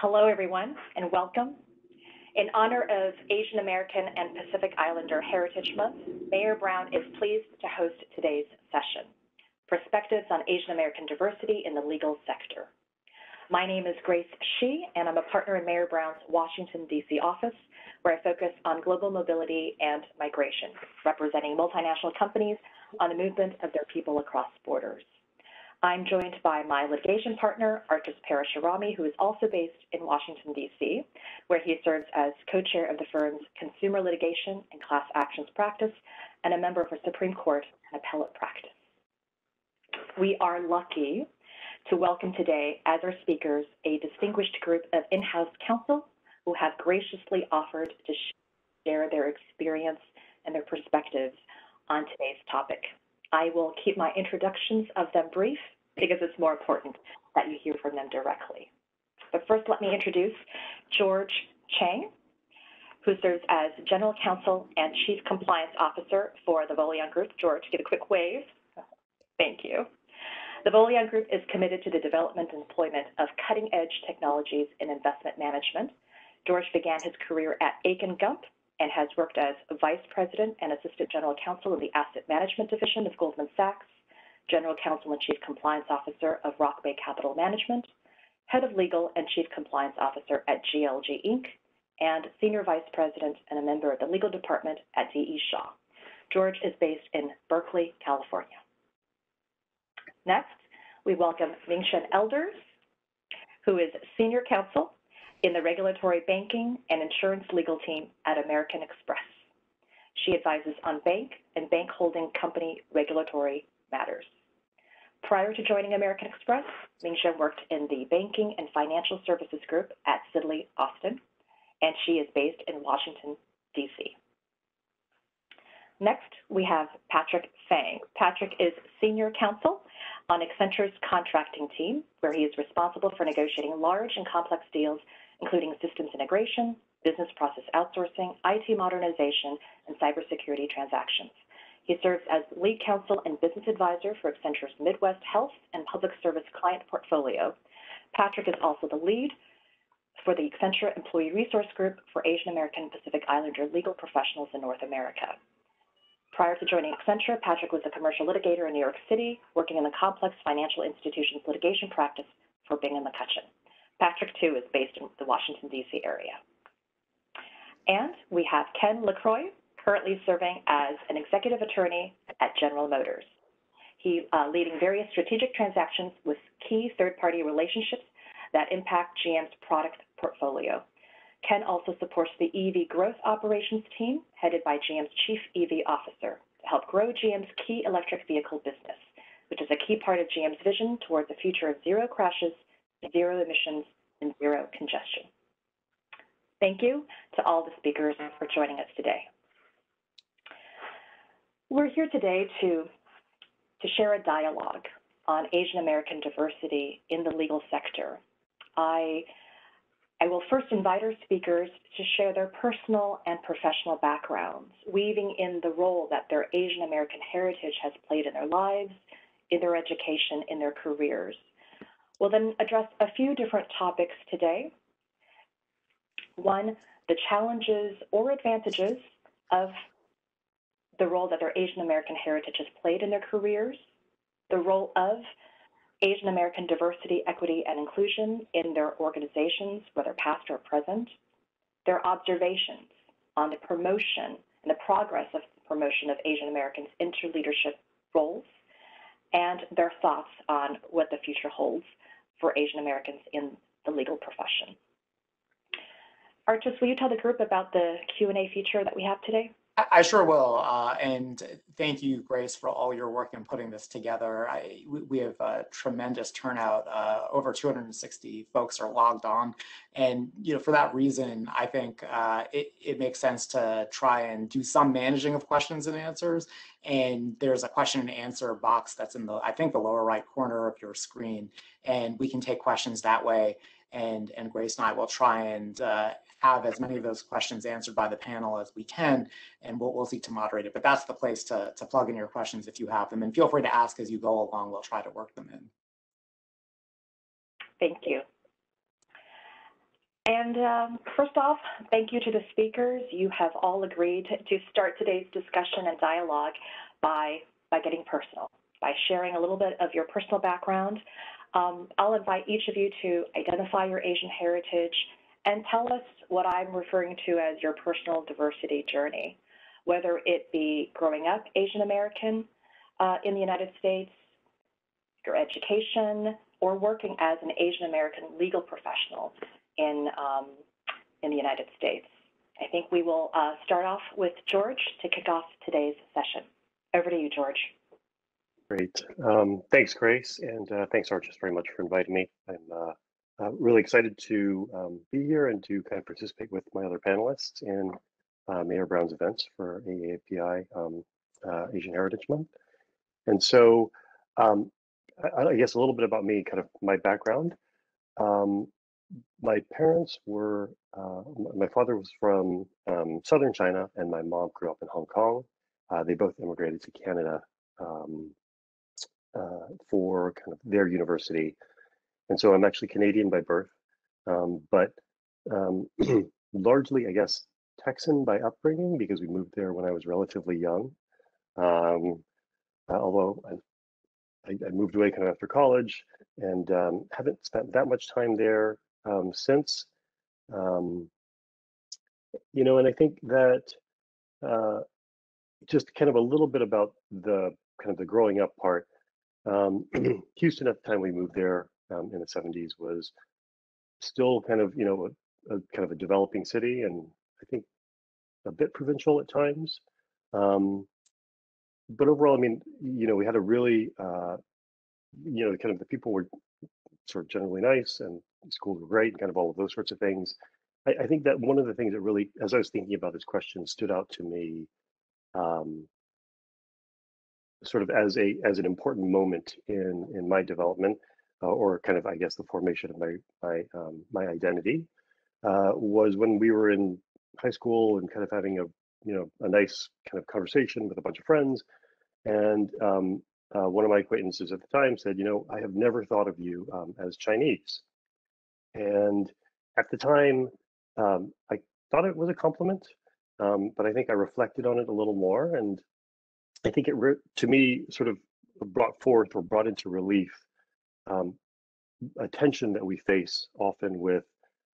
Hello, everyone, and welcome. In honor of Asian American and Pacific Islander Heritage Month, Mayer Brown is pleased to host today's session, Perspectives on Asian American Diversity in the Legal Sector. My name is Grace Shi, and I'm a partner in Mayer Brown's Washington, D.C. office, where I focus on global mobility and migration, representing multinational companies on the movement of their people across borders. I'm joined by my litigation partner, Archis Parasharami, who is also based in Washington, D.C., where he serves as co-chair of the firm's consumer litigation and class actions practice and a member of the Supreme Court and appellate practice. We are lucky to welcome today as our speakers a distinguished group of in-house counsel who have graciously offered to share their experience and their perspectives on today's topic. I will keep my introductions of them brief because it's more important that you hear from them directly. But first, let me introduce George Chang, who serves as General Counsel and Chief Compliance Officer for the Voleon Group. George, give a quick wave. Thank you. The Voleon Group is committed to the development and deployment of cutting-edge technologies in investment management. George began his career at Akin Gump and has worked as Vice President and Assistant General Counsel in the Asset Management Division of Goldman Sachs, General Counsel and Chief Compliance Officer of Rock Bay Capital Management, Head of Legal and Chief Compliance Officer at GLG Inc., and Senior Vice President and a member of the Legal Department at D.E. Shaw. George is based in Berkeley, California. Next, we welcome Ming-Hsuan Elders, who is Senior Counsel in the regulatory banking and insurance legal team at American Express. She advises on bank and bank holding company regulatory matters. Prior to joining American Express, Ming-Hsuan worked in the banking and financial services group at Sidley Austin, and she is based in Washington, D.C. Next, we have Patrick Fang. Patrick is Senior Counsel on Accenture's contracting team, where he is responsible for negotiating large and complex deals including systems integration, business process outsourcing, IT modernization, and cybersecurity transactions. He serves as lead counsel and business advisor for Accenture's Midwest Health and Public Service client portfolio. Patrick is also the lead for the Accenture Employee Resource Group for Asian American Pacific Islander legal professionals in North America. Prior to joining Accenture, Patrick was a commercial litigator in New York City, working in the complex financial institutions litigation practice for Bingham McCutchen. Patrick, too, is based in the Washington, D.C. area. And we have Ken Lecroix, currently serving as an executive attorney at General Motors. He uh, leading various strategic transactions with key third-party relationships that impact GM's product portfolio. Ken also supports the EV growth operations team, headed by GM's chief EV officer, to help grow GM's key electric vehicle business, which is a key part of GM's vision towards a future of zero crashes zero emissions, and zero congestion. Thank you to all the speakers for joining us today. We're here today to, to share a dialogue on Asian American diversity in the legal sector. I, I will first invite our speakers to share their personal and professional backgrounds, weaving in the role that their Asian American heritage has played in their lives, in their education, in their careers. We'll then address a few different topics today. One, the challenges or advantages of the role that their Asian American heritage has played in their careers, the role of Asian American diversity, equity, and inclusion in their organizations, whether past or present, their observations on the promotion and the progress of the promotion of Asian Americans into leadership roles, and their thoughts on what the future holds for Asian Americans in the legal profession. Archis, will you tell the group about the Q&A feature that we have today? I sure will, uh, and thank you, Grace, for all your work in putting this together. I, we have a tremendous turnout. Uh, over 260 folks are logged on, and you know, for that reason, I think uh, it, it makes sense to try and do some managing of questions and answers. And there's a question and answer box that's in the, I think, the lower right corner of your screen, and we can take questions that way. And and Grace and I will try and uh, have as many of those questions answered by the panel as we can, and we'll, we'll seek to moderate it. But that's the place to, to plug in your questions if you have them. And feel free to ask as you go along. We'll try to work them in. Thank you. And um, first off, thank you to the speakers. You have all agreed to start today's discussion and dialogue by, by getting personal, by sharing a little bit of your personal background. Um, I'll invite each of you to identify your Asian heritage and tell us what I'm referring to as your personal diversity journey, whether it be growing up Asian American uh, in the United States, your education, or working as an Asian American legal professional in, um, in the United States. I think we will uh, start off with George to kick off today's session. Over to you, George. Great. Um, thanks, Grace, and uh, thanks, Archis, very much for inviting me. I'm uh, uh, really excited to um, be here and to kind of participate with my other panelists in uh, Mayer Brown's events for AAPI um, uh, Asian Heritage Month. And so, um, I, I, guess a little bit about me, kind of my background. Um, my parents were, uh, my father was from um, southern China, and my mom grew up in Hong Kong. they both immigrated to Canada um, for kind of their university and so I'm actually Canadian by birth, um, but um, largely, I guess, Texan by upbringing because we moved there when I was relatively young. Um, uh, although I, I, moved away kind of after college and um, haven't spent that much time there um, since. Um, you know, and I think that uh, just kind of a little bit about the kind of the growing up part. Houston at the time we moved there um, in the 70s was still kind of you know a, a, kind of a developing city and I think a bit provincial at times. Um, but overall, I mean, you know, we had a really, uh, you know, kind of the people were sort of generally nice and schools were great and kind of all of those sorts of things. I, I think that one of the things that really, as I was thinking about this question, stood out to me um, sort of as a as an important moment in in my development uh, or kind of I guess the formation of my my um, my identity uh, was when we were in high school and kind of having a you know a nice kind of conversation with a bunch of friends, and um, uh, one of my acquaintances at the time said, you know, I have never thought of you um, as Chinese, and at the time um, I thought it was a compliment, um, but I think I reflected on it a little more, and I think it to me sort of brought forth or brought into relief um, a tension that we face often with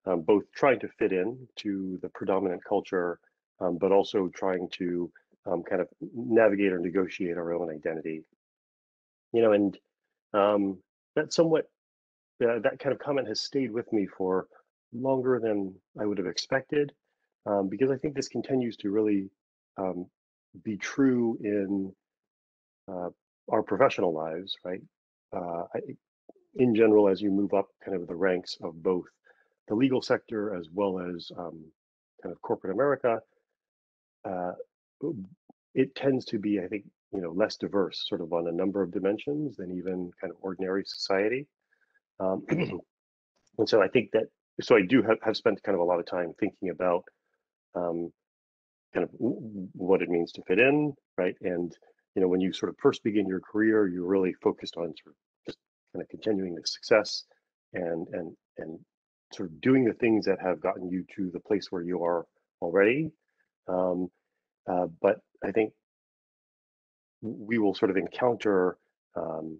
um, both trying to fit in to the predominant culture, um, but also trying to um, kind of navigate or negotiate our own identity. You know, and um, that somewhat uh, that kind of comment has stayed with me for longer than I would have expected, um, because I think this continues to really um, be true in uh, our professional lives, right? Uh, I, in general, as you move up kind of the ranks of both the legal sector as well as um, kind of corporate America, uh, it tends to be, I think, you know, less diverse, sort of on a number of dimensions than even kind of ordinary society. Um, and so I think that, so I do have, have spent kind of a lot of time thinking about um, kind of what it means to fit in, right? And you know, when you sort of first begin your career, you're really focused on sort of kind of continuing the success and and and sort of doing the things that have gotten you to the place where you are already. Um, uh, but I think we will sort of encounter um,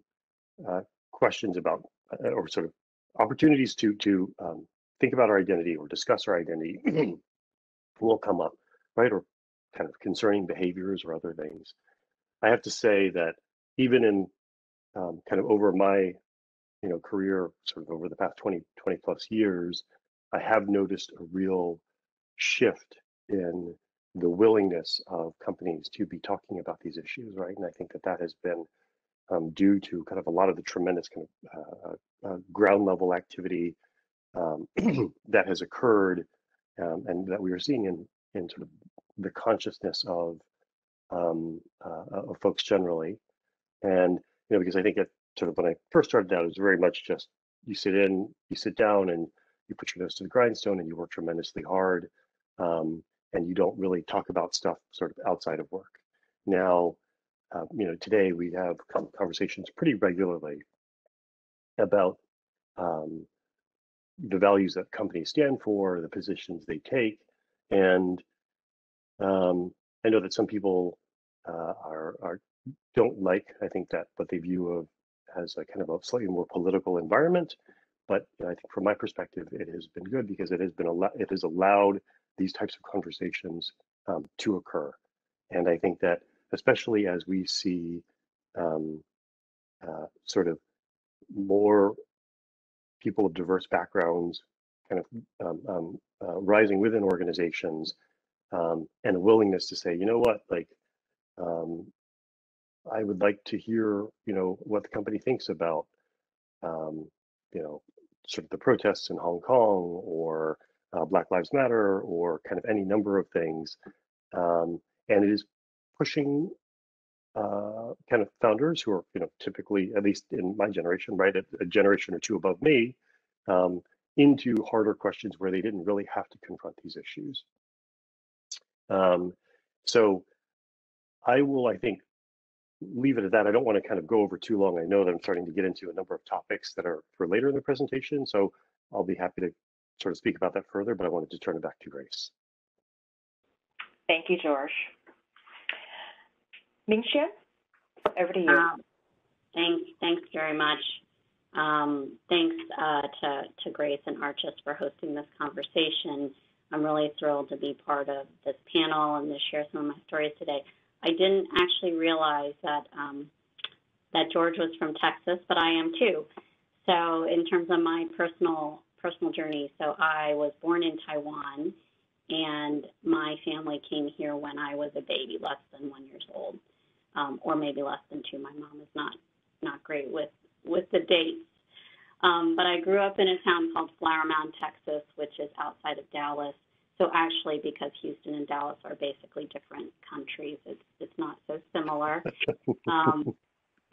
uh, questions about uh, or sort of opportunities to to um, think about our identity or discuss our identity will come up, right? Or kind of concerning behaviors or other things. I have to say that even in um, kind of over my you know career sort of over the past 20 20 plus years i have noticed a real shift in the willingness of companies to be talking about these issues right? And i think that that has been um, due to kind of a lot of the tremendous kind of uh, uh, ground level activity um, that has occurred um, and that we are seeing in in sort of the consciousness of um, uh, of folks generally. And know because i think it sort of when I first started out, it was very much just you sit in, you sit down, and you put your nose to the grindstone, and you work tremendously hard, um, and you don't really talk about stuff sort of outside of work. Now, uh, you know, today we have conversations pretty regularly about um, the values that companies stand for, the positions they take, and um, I know that some people uh, are are don't like. I think that what they view of as a kind of a slightly more political environment. But I think from my perspective, it has been good because it has been al- it has allowed these types of conversations um, to occur. And I think that especially as we see um, uh, sort of more people of diverse backgrounds kind of um, um, uh, rising within organizations um, and a willingness to say, you know what, like, um, I would like to hear, you know, what the company thinks about, um, you know, sort of the protests in Hong Kong or uh, Black Lives Matter or kind of any number of things. Um, and it is pushing uh, kind of founders who are, you know, typically, at least in my generation, right, a, a generation or two above me, um, into harder questions where they didn't really have to confront these issues. Um, so I will, I think, leave it at that. I don't want to kind of go over too long. I know that I'm starting to get into a number of topics that are for later in the presentation, so I'll be happy to sort of speak about that further, but I wanted to turn it back to Grace. Thank you, George. Ming-Hsuan, over to you. Um, Thanks, thanks very much. Um, Thanks uh, to to Grace and Archis for hosting this conversation. I'm really thrilled to be part of this panel and to share some of my stories today. I didn't actually realize that um, that George was from Texas, but I am too. So in terms of my personal personal journey, so I was born in Taiwan, and my family came here when I was a baby, less than one years old, um, or maybe less than two. My mom is not not great with with the dates. Um, but I grew up in a town called Flower Mound, Texas, which is outside of Dallas. So actually, because Houston and Dallas are basically different countries, it's it's not so similar. Um,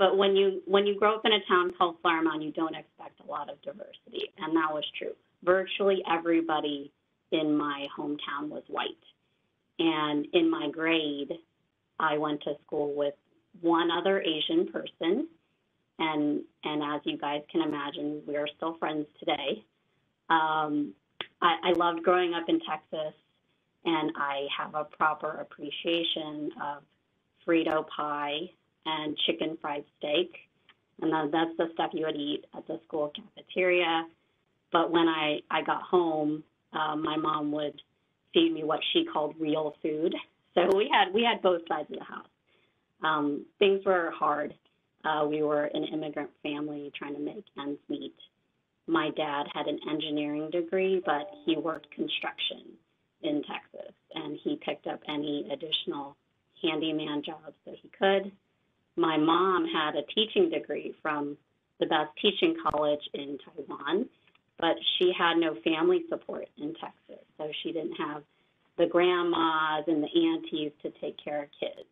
but when you when you grow up in a town called Mound, you don't expect a lot of diversity, and that was true. Virtually everybody in my hometown was white, and in my grade, I went to school with one other Asian person, and and as you guys can imagine, we are still friends today. Um, I, I loved growing up in Texas, and I have a proper appreciation of Frito pie and chicken fried steak, and that, that's the stuff you would eat at the school cafeteria. But when I I got home, uh, my mom would feed me what she called real food. So we had we had both sides of the house. Um, things were hard. Uh, we were an immigrant family trying to make ends meet my dad had an engineering degree, but he worked construction in Texas, and he picked up any additional handyman jobs that he could. My mom had a teaching degree from the best teaching college in Taiwan, but she had no family support in Texas, so she didn't have the grandmas and the aunties to take care of kids.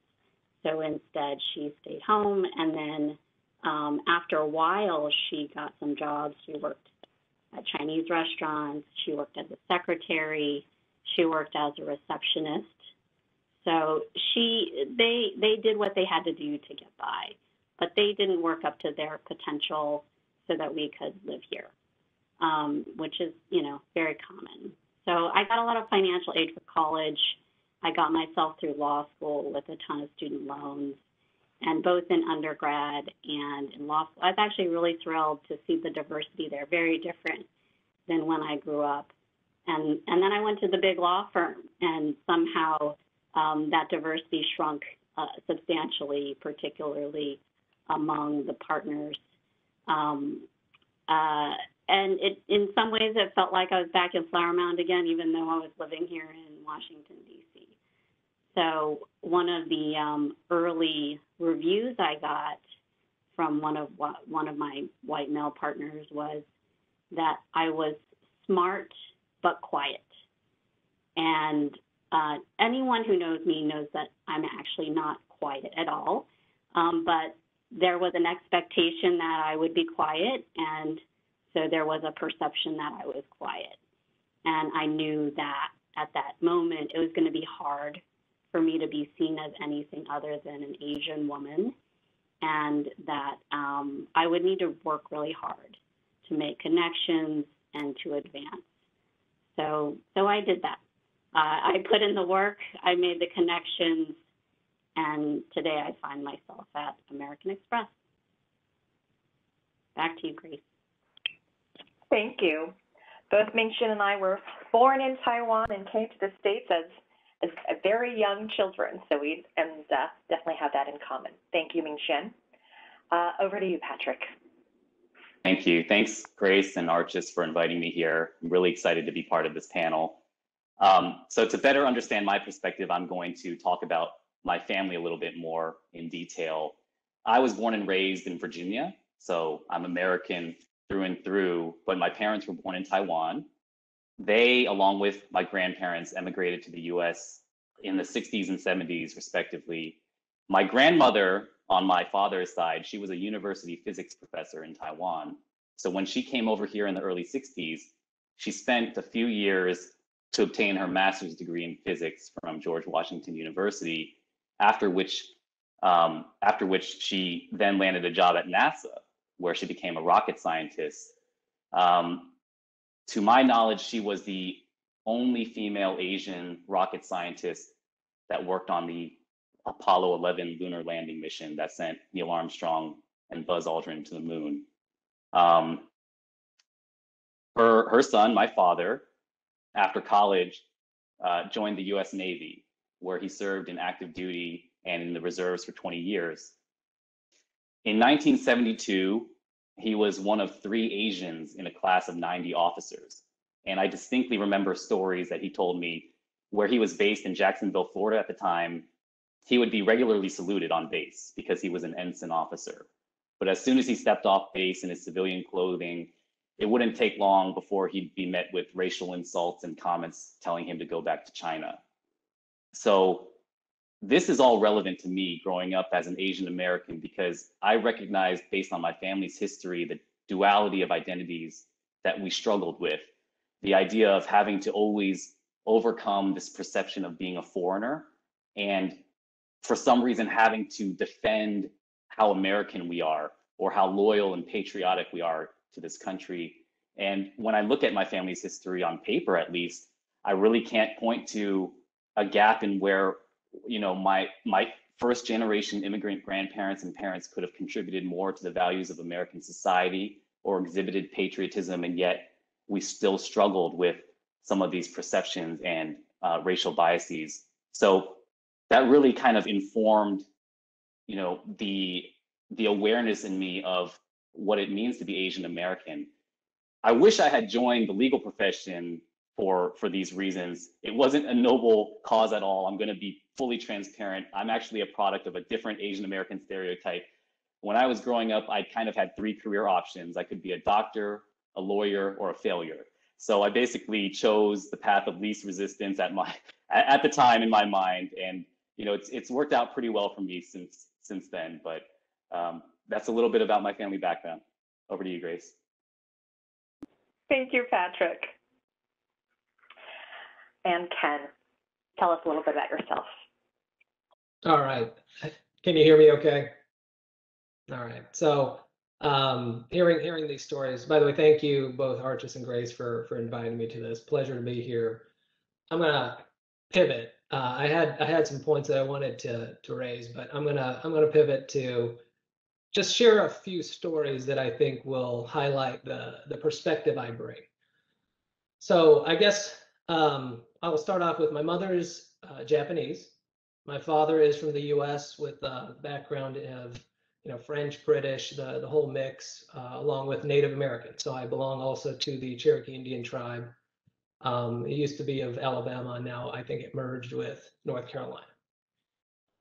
So instead, she stayed home, and then um, after a while, she got some jobs. She worked at Chinese restaurants. She worked as a secretary. She worked as a receptionist. So she, they, they did what they had to do to get by, but they didn't work up to their potential so that we could live here, um, which is, you know, very common. So I got a lot of financial aid for college. I got myself through law school with a ton of student loans and both in undergrad and in law school. I was actually really thrilled to see the diversity there, very different than when I grew up. And, and then I went to the big law firm, and somehow um, that diversity shrunk uh, substantially, particularly among the partners. Um, uh, and it, in some ways, it felt like I was back in Flower Mound again, even though I was living here in Washington. So one of the um, early reviews I got from one of one of my white male partners was that I was smart but quiet. And uh, anyone who knows me knows that I'm actually not quiet at all. Um, but there was an expectation that I would be quiet, and so there was a perception that I was quiet. And I knew that at that moment it was going to be hard for me to be seen as anything other than an Asian woman, and that um, I would need to work really hard to make connections and to advance. So, so I did that. Uh, I put in the work, I made the connections, and today I find myself at American Express. Back to you, Grace. Thank you. Both Ming-Hsuan and I were born in Taiwan and came to the States as, as very young children, so we and uh, definitely have that in common. Thank you, Ming-Hsuan. Uh, over to you, Patrick. Thank you. Thanks, Grace and Archis, for inviting me here. I'm really excited to be part of this panel. Um, so to better understand my perspective, I'm going to talk about my family a little bit more in detail. I was born and raised in Virginia, so I'm American through and through, but my parents were born in Taiwan. They, along with my grandparents, emigrated to the US in the 60s and 70s, respectively. My grandmother, on my father's side, she was a university physics professor in Taiwan. So when she came over here in the early 60s, she spent a few years to obtain her master's degree in physics from George Washington University, after which um, after which she then landed a job at NASA, where she became a rocket scientist. Um, to my knowledge, she was the only female Asian rocket scientist that worked on the Apollo 11 lunar landing mission that sent Neil Armstrong and Buzz Aldrin to the moon. Um, her, her son, my father, after college, uh, joined the US Navy, where he served in active duty and in the reserves for 20 years. In 1972, he was one of three Asians in a class of 90 officers. And I distinctly remember stories that he told me where he was based in Jacksonville, Florida at the time. He would be regularly saluted on base because he was an ensign officer. But as soon as he stepped off base in his civilian clothing, it wouldn't take long before he'd be met with racial insults and comments telling him to go back to China. So this is all relevant to me growing up as an Asian American because I recognized, based on my family's history, the duality of identities that we struggled with. The idea of having to always overcome this perception of being a foreigner and for some reason having to defend how American we are or how loyal and patriotic we are to this country. And when I look at my family's history on paper, at least, I really can't point to a gap in where you know my my first generation immigrant grandparents and parents could have contributed more to the values of American society or exhibited patriotism, and yet we still struggled with some of these perceptions and uh, racial biases. So that really kind of informed, you know, the the awareness in me of what it means to be Asian American. I wish I had joined the legal profession for for these reasons. It wasn't a noble cause at all. I'm going to be fully transparent. I'm actually a product of a different Asian American stereotype. When I was growing up, I kind of had three career options. I could be a doctor, a lawyer, or a failure. So I basically chose the path of least resistance at my at the time in my mind, and you know it's it's worked out pretty well for me since since then. But um, that's a little bit about my family background. Over to you, Grace. Thank you, Patrick. And Ken, tell us a little bit about yourself. All right. Can you hear me okay? All right. So um, hearing hearing these stories, by the way, thank you both Archis and Grace for for inviting me to this. Pleasure to be here. I'm gonna pivot. Uh, I had I had some points that I wanted to to raise, but I'm gonna I'm gonna pivot to just share a few stories that I think will highlight the the perspective I bring. So I guess um, I will start off with my mother's uh, Japanese. My father is from the U.S. with a background of you know French, British, the the whole mix, uh, along with Native American. So I belong also to the Cherokee Indian tribe. Um, it used to be of Alabama, now I think it merged with North Carolina.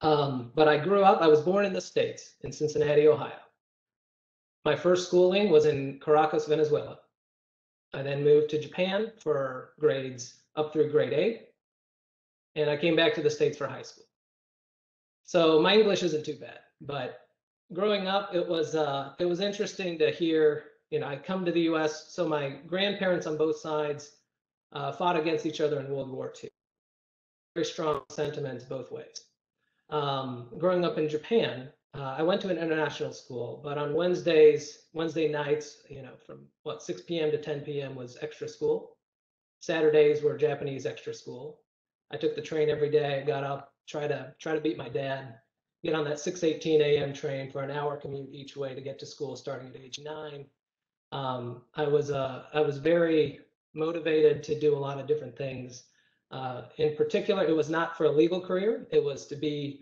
Um, but I grew up, I was born in the States, in Cincinnati, Ohio. My first schooling was in Caracas, Venezuela. I then moved to Japan for grades up through grade eight. And I came back to the States for high school. So my English isn't too bad, but growing up, it was uh, it was interesting to hear. You know, I come to the U.S. So my grandparents on both sides uh, fought against each other in World War II. Very strong sentiments both ways um, growing up in Japan, uh, I went to an international school, but on Wednesdays, Wednesday nights, you know, from what 6 p.m. to 10 p.m. was extra school. Saturdays were Japanese extra school. I took the train every day. Got up, try to try to beat my dad. Get on that 6:18 a.m. train for an hour commute each way to get to school, starting at age nine. Um, I was uh, I was very motivated to do a lot of different things. Uh, in particular, it was not for a legal career. It was to be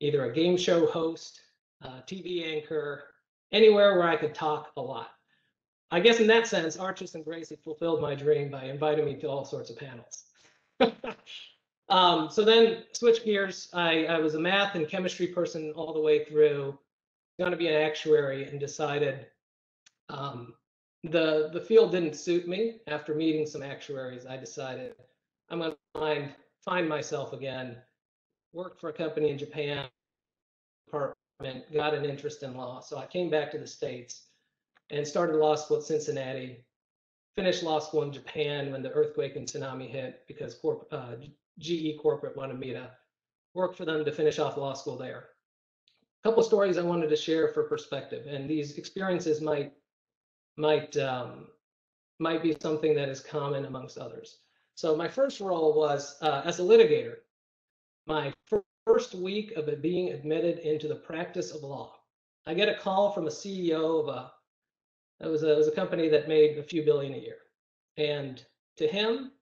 either a game show host, uh, TV anchor, anywhere where I could talk a lot. I guess in that sense, Archis and Gracie fulfilled my dream by inviting me to all sorts of panels. um, so then switch gears. I, I was a math and chemistry person all the way through, going to be an actuary and decided um, the, the field didn't suit me. After meeting some actuaries, I decided I'm going to find, find myself again, Worked for a company in Japan, department, got an interest in law. So I came back to the States and started law school at Cincinnati. Finished law school in Japan when the earthquake and tsunami hit because corp, uh, GE corporate wanted me to work for them to finish off law school there. A couple stories I wanted to share for perspective, and these experiences might might um, might be something that is common amongst others. So my first role was uh, as a litigator. My first week of being admitted into the practice of law, I get a call from a CEO of a it was a, it was a company that made a few billion a year, and to him,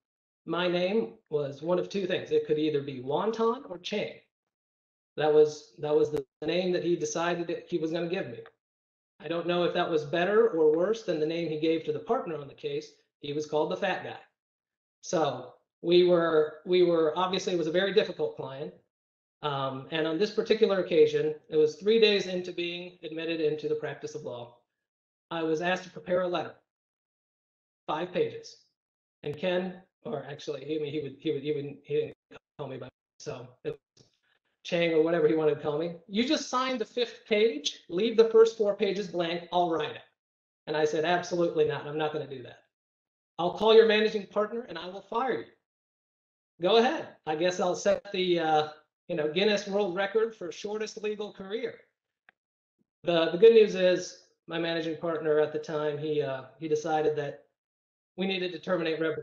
my name was one of two things. It could either be Wonton or Chang. That was that was the name that he decided he was going to give me. I don't know if that was better or worse than the name he gave to the partner on the case. He was called the fat guy. So we were we were obviously it was a very difficult client. Um, and on this particular occasion, it was three days into being admitted into the practice of law. I was asked to prepare a letter, five pages. And Ken, or actually, I mean, he would, he would, he would, he didn't call me by, so it was Chang or whatever he wanted to call me. You just sign the fifth page, leave the first four pages blank, I'll write it. And I said, absolutely not. I'm not going to do that. I'll call your managing partner and I will fire you. Go ahead. I guess I'll set the, uh, you know, Guinness World Record for shortest legal career. The, the good news is my managing partner at the time, he uh, he decided that we needed to terminate rep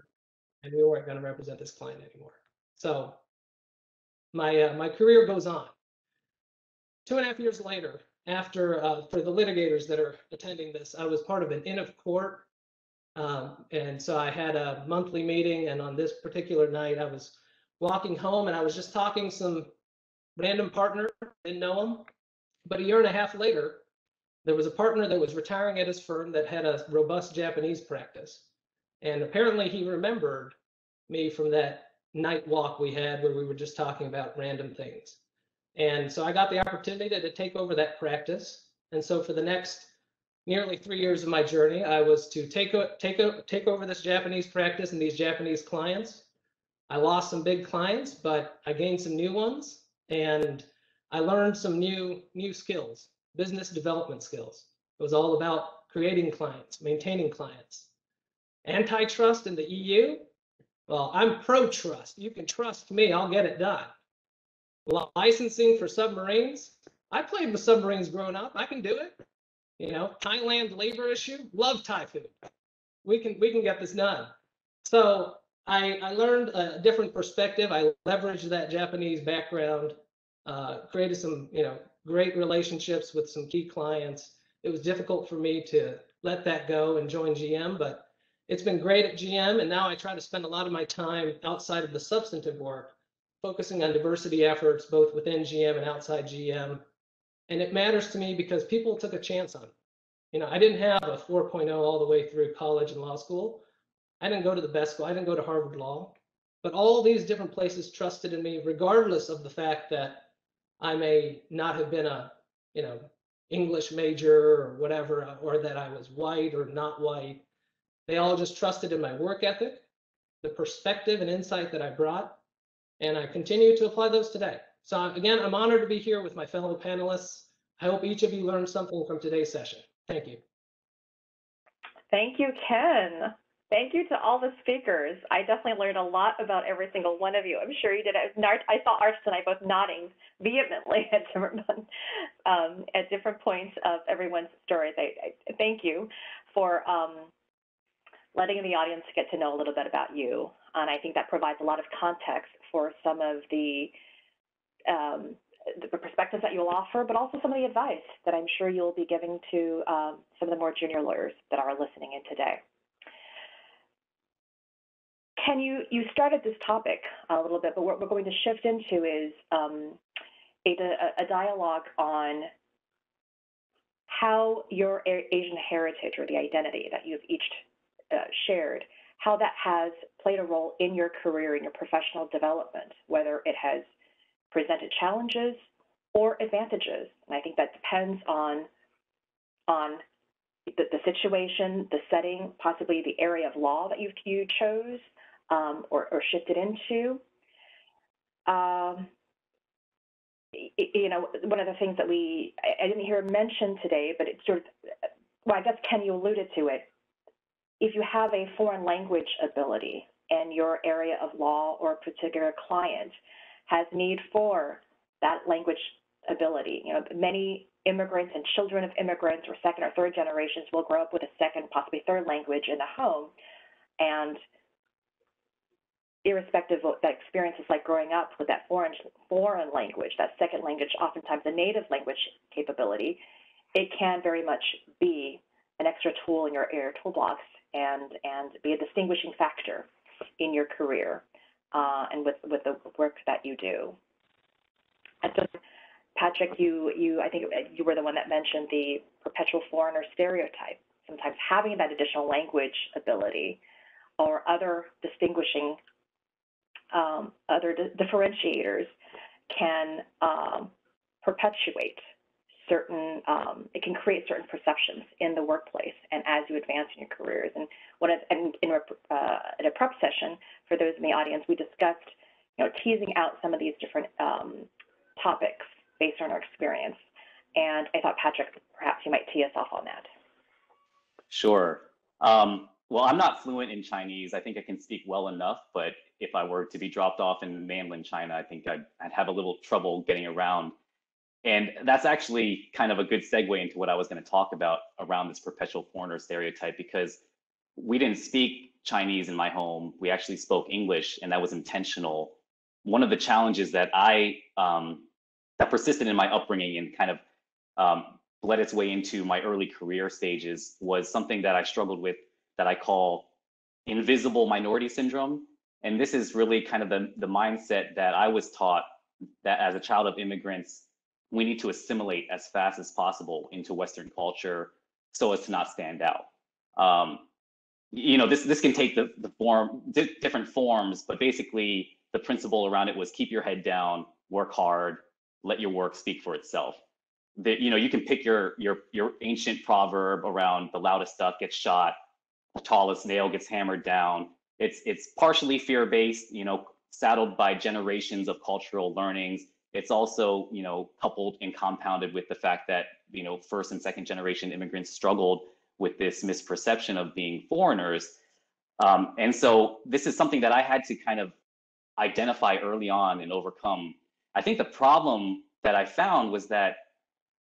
and we weren't going to represent this client anymore. So my uh, my career goes on. Two and a half years later, after uh, for the litigators that are attending this, I was part of an in of court, um, and so I had a monthly meeting. And on this particular night, I was walking home and I was just talking some random partner, didn't know him, but a year and a half later, there was a partner that was retiring at his firm that had a robust Japanese practice. And apparently he remembered me from that night walk we had where we were just talking about random things. And so I got the opportunity to, take over that practice. And so for the next nearly three years of my journey, I was to take, take, take over this Japanese practice and these Japanese clients. I lost some big clients, but I gained some new ones and I learned some new new skills business development skills. It was all about creating clients, maintaining clients. Antitrust in the EU? Well, I'm pro trust. You can trust me, I'll get it done. Licensing for submarines? I played with submarines growing up. I can do it. You know, Thailand labor issue? Love Thai food. We can we can get this done. So I, I learned a different perspective. I leveraged that Japanese background, uh, created some, you know, great relationships with some key clients. It was difficult for me to let that go and join GM, but it's been great at GM. And now I try to spend a lot of my time outside of the substantive work, focusing on diversity efforts, both within GM and outside GM. And it matters to me because people took a chance on it. You know, I didn't have a 4.0 all the way through college and law school. I didn't go to the best school. I didn't go to Harvard Law. But all these different places trusted in me, regardless of the fact that I may not have been a, you know, English major or whatever, uh, or that I was white or not white. They all just trusted in my work ethic, the perspective and insight that I brought, and I continue to apply those today. So again, I'm honored to be here with my fellow panelists. I hope each of you learned something from today's session. Thank you. Thank you, Ken. Thank you to all the speakers. I definitely learned a lot about every single one of you. I'm sure you did. I, I saw Archis and I both nodding vehemently at different um, at different points of everyone's stories. I, I thank you for um, letting the audience get to know a little bit about you, and I think that provides a lot of context for some of the um, the perspectives that you'll offer, but also some of the advice that I'm sure you'll be giving to um, some of the more junior lawyers that are listening in today. Can you, you started this topic a little bit, but what we're going to shift into is um, a, a dialogue on how your Asian heritage or the identity that you've each uh, shared, how that has played a role in your career, in your professional development, whether it has presented challenges or advantages. And I think that depends on, on the, the situation, the setting, possibly the area of law that you, you chose, um, or, or shifted into. Um, you know, one of the things that we, I didn't hear mentioned today, but it's sort of, well, I guess Ken, you alluded to it. If you have a foreign language ability and your area of law or a particular client has need for that language ability, you know, many immigrants and children of immigrants or second or third generations will grow up with a second, possibly third language in the home. And irrespective of that experience is like growing up with that foreign foreign language, that second language, oftentimes a native language capability, it can very much be an extra tool in your, your toolbox and and be a distinguishing factor in your career uh, and with with the work that you do. And so, Patrick, you you I think you were the one that mentioned the perpetual foreigner stereotype. Sometimes having that additional language ability or other distinguishing um, other differentiators can um, perpetuate certain, um, it can create certain perceptions in the workplace and as you advance in your careers. And one of, and in, a, uh, a prep session, for those in the audience, we discussed, you know, teasing out some of these different um, topics based on our experience. And I thought, Patrick, perhaps you might tee us off on that. Sure. Um, well, I'm not fluent in Chinese. I think I can speak well enough, but if I were to be dropped off in mainland China, I think I'd, I'd have a little trouble getting around. And that's actually kind of a good segue into what I was going to talk about around this perpetual foreigner stereotype, because we didn't speak Chinese in my home. We actually spoke English, and that was intentional. One of the challenges that I um, that persisted in my upbringing and kind of um, bled its way into my early career stages was something that I struggled with that I call invisible minority syndrome. And this is really kind of the, the mindset that I was taught that as a child of immigrants, we need to assimilate as fast as possible into Western culture so as to not stand out. Um, you know, this this can take the, the form di different forms, but basically the principle around it was keep your head down, work hard, let your work speak for itself. That you know, you can pick your your your ancient proverb around the loudest duck gets shot, tallest nail gets hammered down. It's it's partially fear-based, you know, saddled by generations of cultural learnings. It's also, you know, coupled and compounded with the fact that, you know, first and second generation immigrants struggled with this misperception of being foreigners. Um, and so this is something that I had to kind of identify early on and overcome. I think the problem that I found was that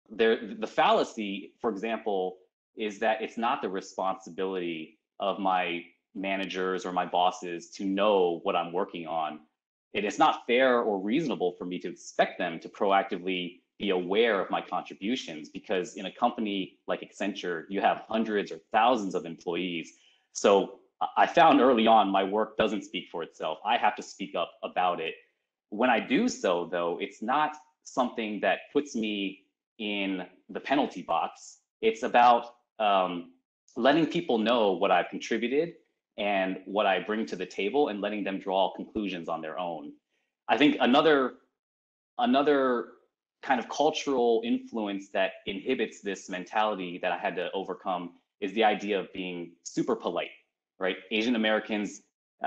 there, the fallacy, for example, is that it's not the responsibility of my managers or my bosses to know what I'm working on. It is not fair or reasonable for me to expect them to proactively be aware of my contributions because in a company like Accenture, you have hundreds or thousands of employees. So I found early on my work doesn't speak for itself. I have to speak up about it. When I do so, though, it's not something that puts me in the penalty box. It's about um, letting people know what I've contributed and what I bring to the table and letting them draw conclusions on their own. I think another another kind of cultural influence that inhibits this mentality that I had to overcome is the idea of being super polite, right? Asian Americans,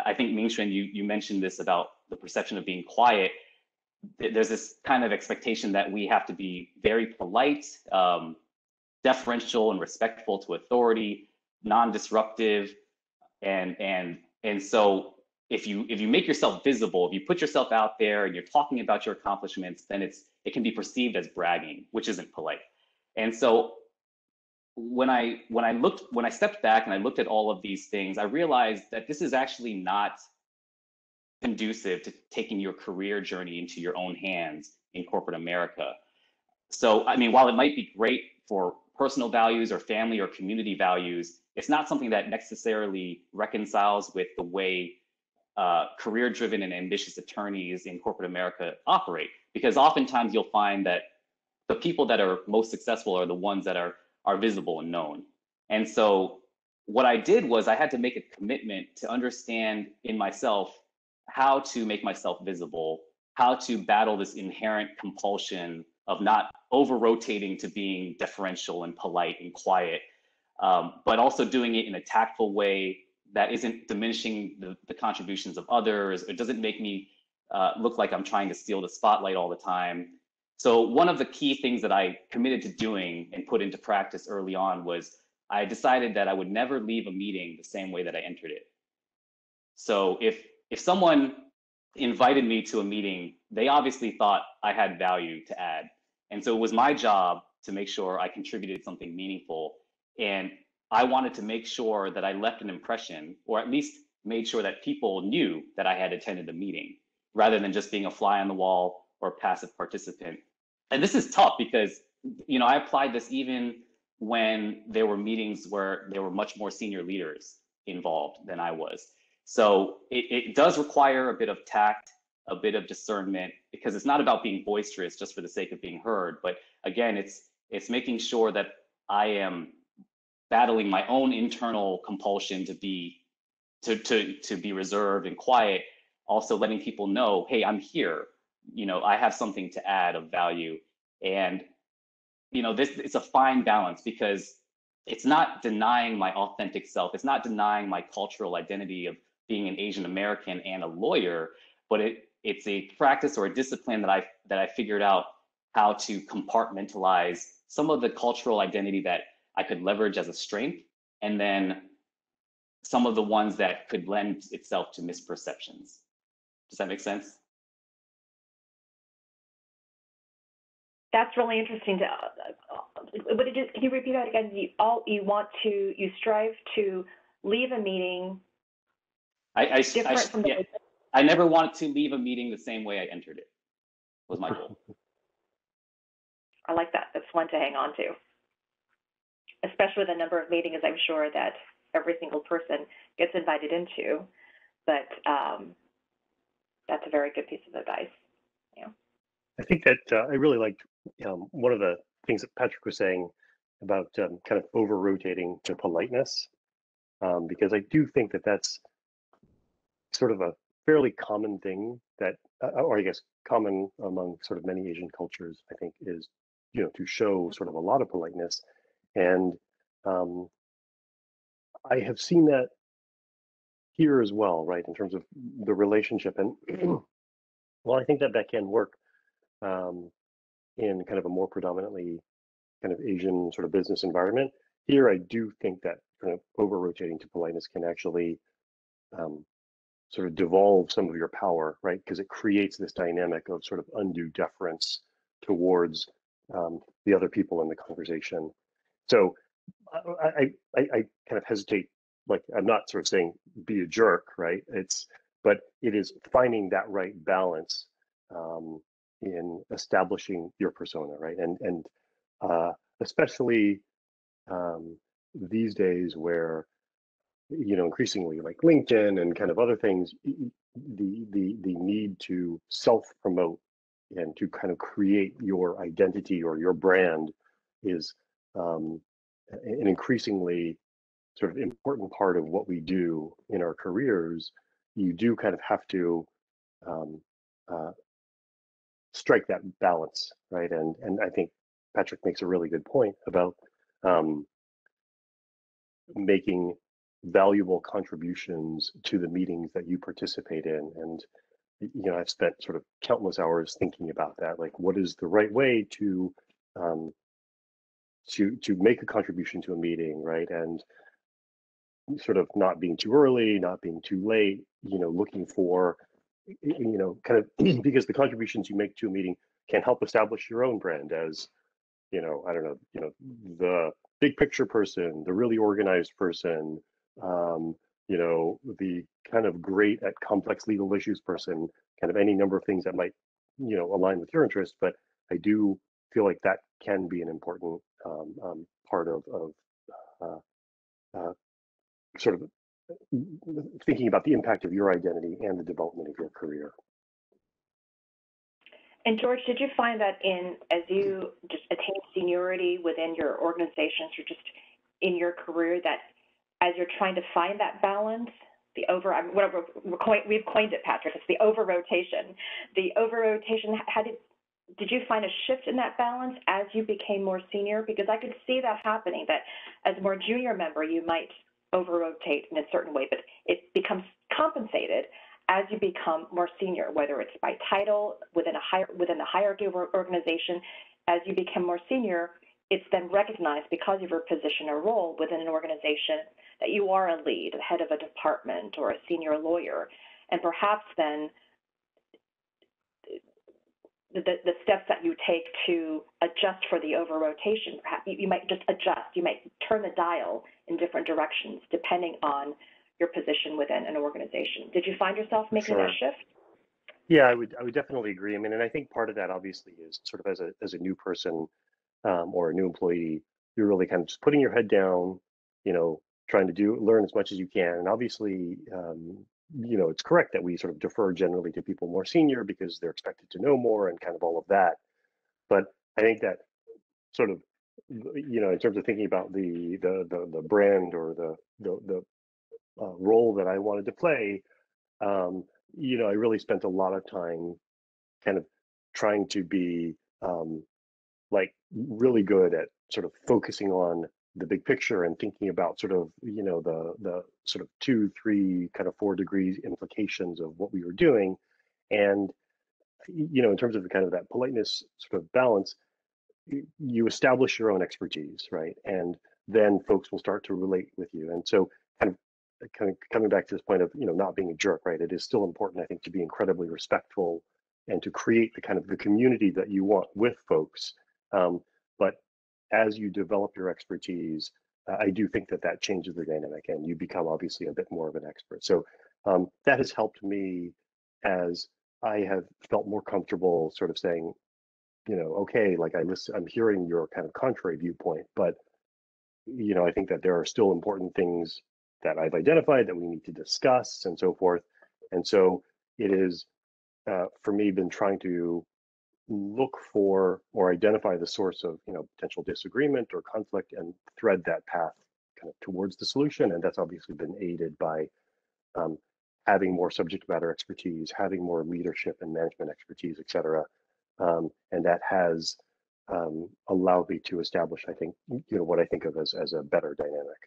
I think Ming-Hsuan, you you mentioned this about the perception of being quiet. There's this kind of expectation that we have to be very polite, um, deferential and respectful to authority, non-disruptive, and and and so if you if you make yourself visible, if you put yourself out there and you're talking about your accomplishments, then it's it can be perceived as bragging, which isn't polite. And so when I when I looked when I stepped back and I looked at all of these things, I realized that this is actually not conducive to taking your career journey into your own hands in corporate America. So, I mean, while it might be great for personal values or family or community values, it's not something that necessarily reconciles with the way uh, career driven and ambitious attorneys in corporate America operate. Because oftentimes you'll find that the people that are most successful are the ones that are, are visible and known. And so what I did was I had to make a commitment to understand in myself how to make myself visible, how to battle this inherent compulsion of not over rotating to being deferential and polite and quiet, um, but also doing it in a tactful way that isn't diminishing the, the contributions of others. It doesn't make me uh, look like I'm trying to steal the spotlight all the time. So one of the key things that I committed to doing and put into practice early on was I decided that I would never leave a meeting the same way that I entered it. So if if someone invited me to a meeting, they obviously thought I had value to add. And so it was my job to make sure I contributed something meaningful. And I wanted to make sure that I left an impression, or at least made sure that people knew that I had attended the meeting, rather than just being a fly on the wall or passive participant. And this is tough because, you know, I applied this even when there were meetings where there were much more senior leaders involved than I was. So it, it does require a bit of tact, a bit of discernment, because it's not about being boisterous just for the sake of being heard. But again, it's it's making sure that I am battling my own internal compulsion to be to to to be reserved and quiet, also letting people know, hey, I'm here. You know, I have something to add of value. And you know, this it's a fine balance because it's not denying my authentic self. It's not denying my cultural identity of being an Asian American and a lawyer, but it it's a practice or a discipline that I that I figured out how to compartmentalize some of the cultural identity that I could leverage as a strength, and then some of the ones that could lend itself to misperceptions. Does that make sense? That's really interesting. To, uh, what did you, can you repeat that again? You all you want to you strive to leave a meeting I, I, different I, from the yeah, I never wanted to leave a meeting the same way I entered it. Was my goal. I like that. That's one to hang on to. Especially the number of meetings I'm sure that every single person gets invited into. But um, that's a very good piece of advice. Yeah. I think that uh, I really liked um, one of the things that Patrick was saying about um, kind of over rotating to politeness, um, because I do think that that's sort of a fairly common thing that, uh, or I guess common among sort of many Asian cultures, I think is, you know, to show sort of a lot of politeness. And um, I have seen that here as well, right, in terms of the relationship. And well, I think that that can work um, in kind of a more predominantly kind of Asian sort of business environment. Here, I do think that kind of over rotating to politeness can actually um, sort of devolve some of your power, right? Because it creates this dynamic of sort of undue deference towards um, the other people in the conversation. So I, I, I, kind of hesitate, like I'm not sort of saying be a jerk, right? It's, but it is finding that right balance um, in establishing your persona, right? And and uh, especially um, these days where you know increasingly like linkedin and kind of other things the the the need to self promote and to kind of create your identity or your brand is um, an increasingly sort of important part of what we do in our careers. You do kind of have to um, uh, strike that balance right? And and i think patrick makes a really good point about um, making valuable contributions to the meetings that you participate in and you know i've spent sort of countless hours thinking about that like what is the right way to um, to to make a contribution to a meeting right? And sort of not being too early, not being too late, you know, looking for, you know, kind of because the contributions you make to a meeting can help establish your own brand as, you know, I don't know, you know, the big picture person, the really organized person, um, you know, the kind of great at complex legal issues person, kind of any number of things that might, you know, align with your interest. But I do feel like that can be an important um, um, part of, of uh, uh, sort of thinking about the impact of your identity and the development of your career. And George, did you find that in as you just attain seniority within your organizations or just in your career that as you're trying to find that balance, the over whatever we've coined it, Patrick, it's the over rotation. The over rotation. How did did you find a shift in that balance as you became more senior? Because I could see that happening. That as a more junior member, you might over rotate in a certain way, but it becomes compensated as you become more senior, whether it's by title within a higher within the hierarchy of organization. As you become more senior, it's then recognized because of your position or role within an organization that you are a lead, the head of a department or a senior lawyer, and perhaps then the, the steps that you take to adjust for the over rotation. Perhaps you, you might just adjust. You might turn the dial in different directions depending on your position within an organization. Did you find yourself making Sure. that shift? Yeah, I would I would definitely agree. I mean, and I think part of that obviously is sort of as a as a new person um, or a new employee, you're really kind of just putting your head down, you know, trying to do learn as much as you can. And obviously, um, you know, it's correct that we sort of defer generally to people more senior because they're expected to know more and kind of all of that. But I think that sort of you know, in terms of thinking about the the the, the brand or the the, the uh, role that I wanted to play, um, you know, I really spent a lot of time kind of trying to be um, like really good at sort of focusing on the big picture and thinking about sort of you know the the sort of two three kind of four degrees implications of what we were doing. And you know in terms of the kind of that politeness sort of balance you establish your own expertise right? And then folks will start to relate with you. And so kind of uh, kind of coming back to this point of you know not being a jerk right? It is still important i think to be incredibly respectful and to create the kind of the community that you want with folks um, but as you develop your expertise uh, i do think that that changes the dynamic and you become obviously a bit more of an expert so um, that has helped me as i have felt more comfortable sort of saying you know okay like i listen i'm hearing your kind of contrary viewpoint but you know i think that there are still important things that I've identified that we need to discuss and so forth. And so it is, uh, for me, been trying to look for or identify the source of you know potential disagreement or conflict and thread that path kind of towards the solution. And that's obviously been aided by um, having more subject matter expertise, having more leadership and management expertise, et cetera. Um, and that has um, allowed me to establish, I think, you know, what I think of as, as a better dynamic.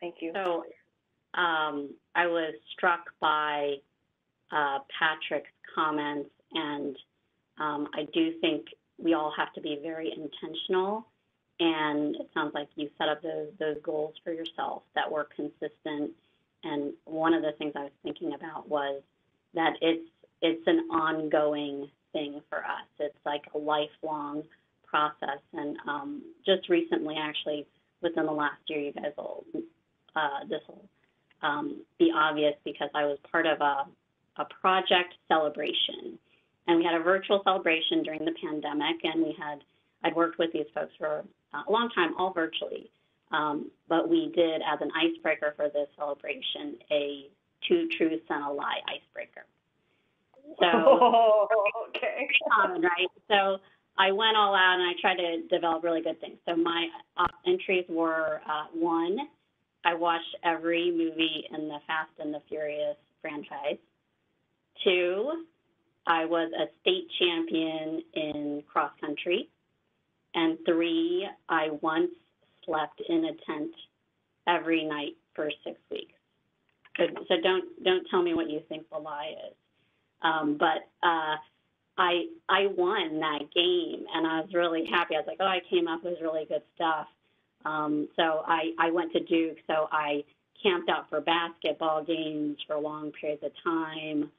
Thank you. So um, I was struck by uh, Patrick's comments, and um, I do think we all have to be very intentional. And it sounds like you set up those, those goals for yourself that were consistent. And one of the things I was thinking about was that it's it's an ongoing thing for us. It's like a lifelong process. And um, just recently, actually, within the last year, you guys will uh, this will um, be obvious because I was part of a, a project celebration. And we had a virtual celebration during the pandemic, and we had, I'd worked with these folks for a long time, all virtually. Um, but we did, as an icebreaker for this celebration, a two truths and a lie icebreaker. So, Oh, okay. common, right? So I went all out and I tried to develop really good things. So my uh, entries were uh, one, I watched every movie in the Fast and the Furious franchise. Two, I was a state champion in cross country. And three, I once slept in a tent every night for six weeks. So, don't don't tell me what you think the lie is. Um, but uh, I I won that game, and I was really happy. I was like, oh, I came up with really good stuff. Um, so I, I went to Duke, so I camped out for basketball games for long periods of time.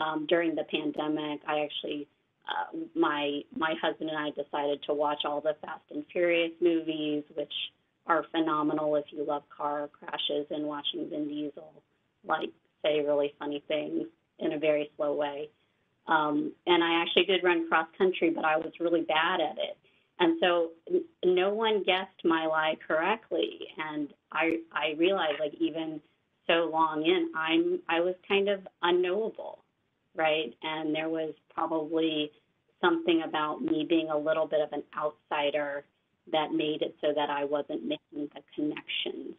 Um, during the pandemic, I actually, uh, my my husband and I decided to watch all the Fast and Furious movies, which are phenomenal if you love car crashes and watching Vin Diesel like say really funny things in a very slow way. Um, and I actually did run cross country, but I was really bad at it. And so no one guessed my lie correctly. And I, I realized like even so long in, I'm, I was kind of unknowable, right? And there was probably something about me being a little bit of an outsider that made it so that I wasn't making the connections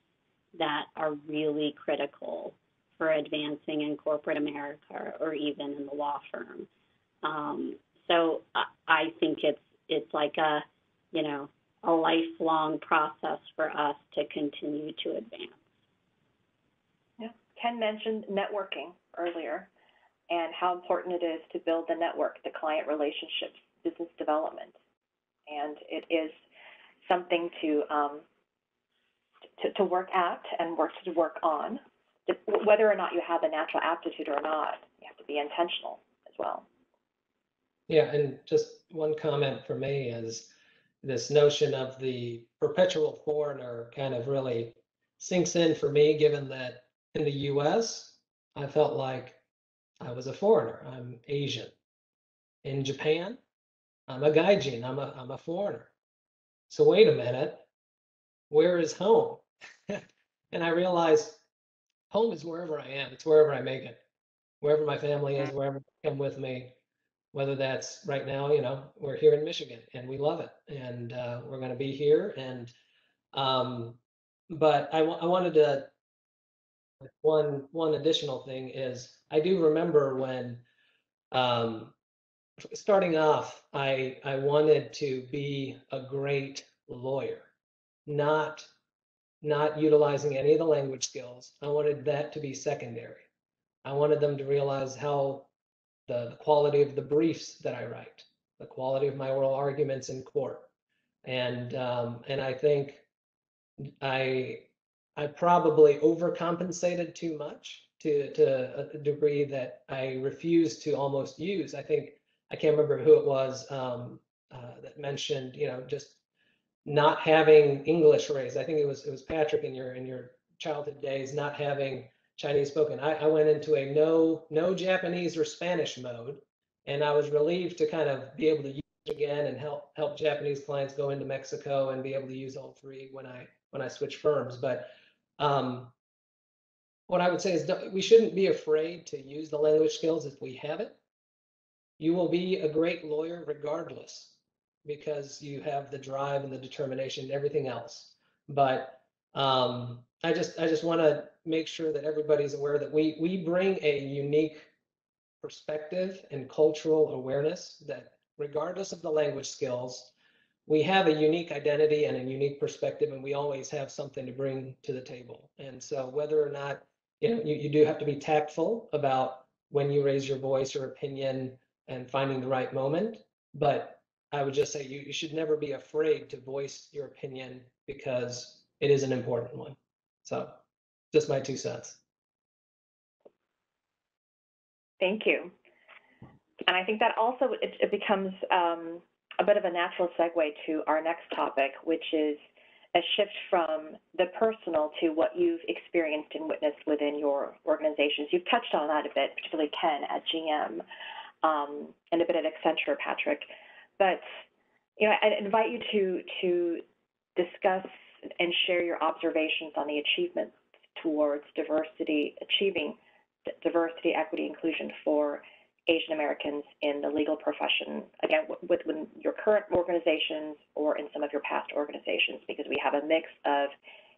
that are really critical for advancing in corporate America or even in the law firm. Um, so I, I think it's it's like a you know a lifelong process for us to continue to advance. Yeah, Ken mentioned networking earlier, and how important it is to build the network, the client relationships, business development, and it is something to um, to, to work at and work to work on whether or not you have a natural aptitude or not, you have to be intentional as well. Yeah, and just one comment for me is this notion of the perpetual foreigner kind of really sinks in for me, given that in the US, I felt like I was a foreigner. I'm Asian. In Japan, I'm a gaijin. I'm a, I'm a foreigner. So wait a minute, where is home? and I realized home is wherever I am. It's wherever I make it, wherever my family is, wherever they come with me. Whether that's right now, you know, we're here in Michigan and we love it, and uh, we're going to be here. And um, but I, I wanted to one one additional thing is I do remember when um, starting off, I I wanted to be a great lawyer, not not utilizing any of the language skills. I wanted that to be secondary. I wanted them to realize how the, the quality of the briefs that I write, the quality of my oral arguments in court, and um, and I think I I probably overcompensated too much to to a degree that I refused to almost use. I think I can't remember who it was um, uh, that mentioned you know just not having English raised. I think it was it was Patrick in your in your childhood days not having Chinese spoken. I, I went into a no no Japanese or Spanish mode, and I was relieved to kind of be able to use again and help help Japanese clients go into Mexico and be able to use all three when I when I switch firms. But um, what I would say is we shouldn't be afraid to use the language skills if we have it. You will be a great lawyer regardless because you have the drive and the determination and everything else. But um, I just I just want to make sure that everybody's aware that we we bring a unique perspective and cultural awareness that regardless of the language skills, we have a unique identity and a unique perspective, and we always have something to bring to the table. And so whether or not you know you, you do have to be tactful about when you raise your voice or opinion and finding the right moment, but I would just say you, you should never be afraid to voice your opinion because it is an important one. So just my two cents. Thank you. And I think that also it, it becomes um, a bit of a natural segue to our next topic, which is a shift from the personal to what you've experienced and witnessed within your organizations. You've touched on that a bit, particularly Ken at GM um, and a bit at Accenture, Patrick. But you know, I invite you to to discuss and share your observations on the achievements towards diversity, achieving diversity, equity, inclusion for Asian Americans in the legal profession, again, with, your current organizations or in some of your past organizations, because we have a mix of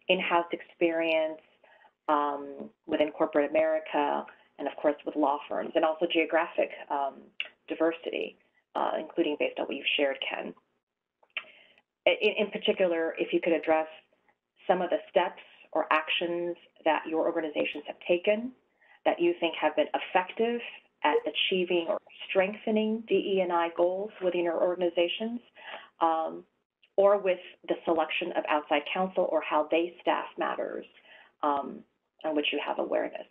in-house experience um, within corporate America, and of course with law firms, and also geographic um, diversity uh, including based on what you've shared, Ken. In, in particular, if you could address some of the steps or actions that your organizations have taken that you think have been effective at achieving or strengthening DE&I goals within your organizations, um, or with the selection of outside counsel or how they staff matters um, on which you have awareness.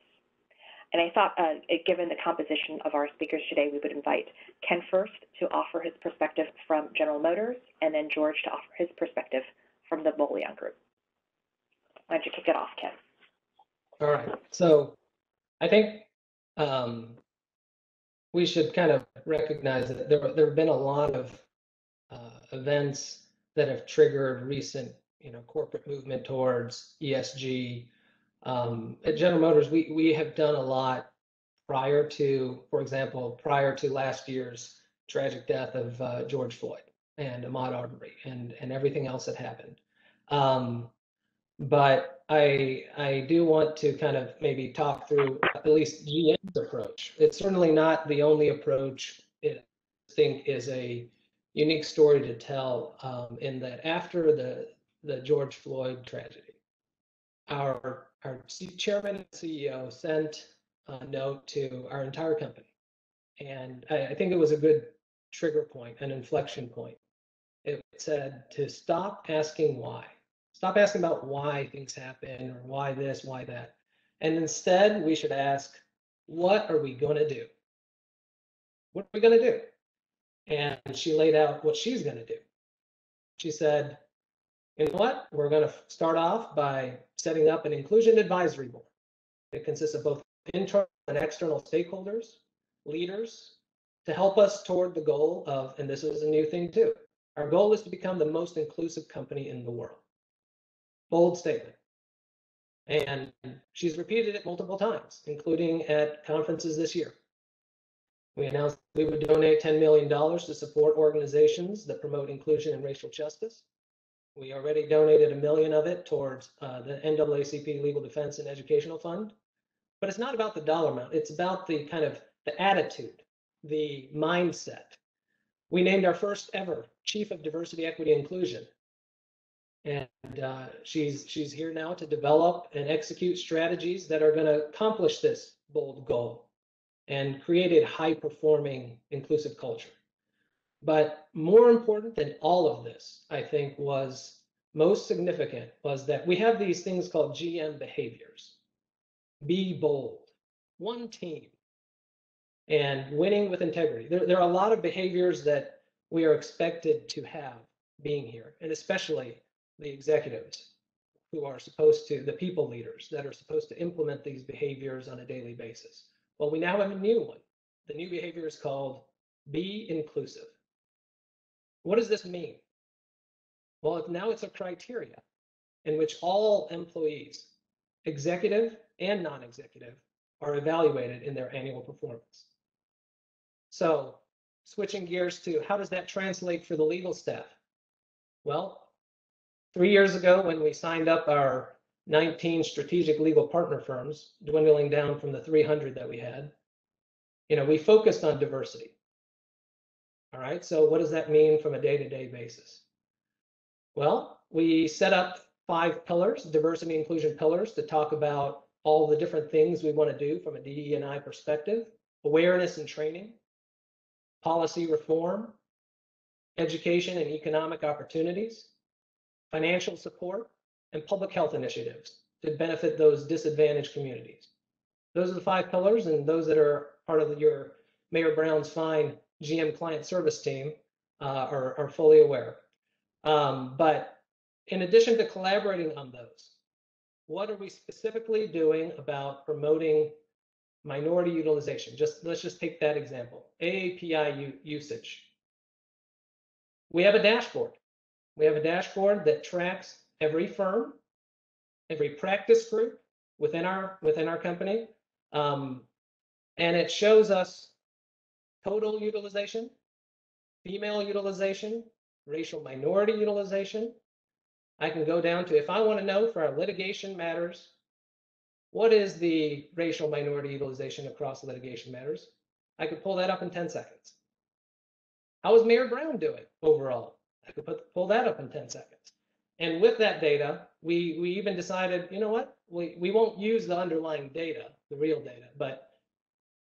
And I thought, uh, given the composition of our speakers today, we would invite Ken first to offer his perspective from General Motors, and then George to offer his perspective from the Voleon Group. Why don't you kick it off, Ken? All right. So I think um, we should kind of recognize that there, there have been a lot of uh, events that have triggered recent, you know, corporate movement towards ESG. Um, at General Motors, we we have done a lot prior to, for example, prior to last year's tragic death of uh, George Floyd and Ahmaud Arbery and and everything else that happened. Um, but I I do want to kind of maybe talk through at least GM's approach. It's certainly not the only approach. I think is a unique story to tell um, in that after the the George Floyd tragedy, our our chairman and CEO sent a note to our entire company, and I, I think it was a good trigger point, an inflection point. It said to stop asking why Stop asking about why things happen or why this, why that. And instead, we should ask, what are we going to do? What are we going to do? And she laid out what she's going to do. She said, you know what? We're going to start off by setting up an inclusion advisory board. It consists of both internal and external stakeholders, leaders, to help us toward the goal of, and this is a new thing too, our goal is to become the most inclusive company in the world. Bold statement. And she's repeated it multiple times, including at conferences this year. We announced we would donate $10 million to support organizations that promote inclusion and racial justice. We already donated a million of it towards uh, the NAACP Legal Defense and Educational Fund. But it's not about the dollar amount. It's about the kind of the attitude, the mindset. We named our first ever Chief of Diversity, Equity, Inclusion and uh, she's she's here now to develop and execute strategies that are going to accomplish this bold goal and create a high performing inclusive culture. But more important than all of this i think was most significant was that we have these things called gm behaviors. Be bold. One team. And winning with integrity. There, there are a lot of behaviors that we are expected to have being here and especially the executives who are supposed to, the people leaders that are supposed to implement these behaviors on a daily basis. Well, we now have a new one. The new behavior is called be inclusive. What does this mean? Well, now it's a criteria in which all employees, executive and non-executive, are evaluated in their annual performance. So switching gears to how does that translate for the legal staff? Well, Three years ago, when we signed up our 19 strategic legal partner firms, dwindling down from the 300 that we had, you know, we focused on diversity. All right, so what does that mean from a day-to-day basis? Well, we set up five pillars, diversity inclusion pillars, to talk about all the different things we want to do from a DE&I perspective, awareness and training, policy reform, education and economic opportunities, financial support, and public health initiatives to benefit those disadvantaged communities. Those are the five pillars, and those that are part of your Mayer Brown's fine GM client service team uh, are, are, fully aware. Um, but in addition to collaborating on those, what are we specifically doing about promoting minority utilization? Just let's just take that example, AAPI usage. We have a dashboard we have a dashboard that tracks every firm, every practice group within our within our company, um, and it shows us total utilization, female utilization, racial minority utilization. I can go down to if I want to know for our litigation matters, what is the racial minority utilization across litigation matters? I could pull that up in 10 seconds. How is Mayer Brown doing overall? I could put, pull that up in 10 seconds. And with that data, we, we even decided, you know what, we, we won't use the underlying data, the real data, but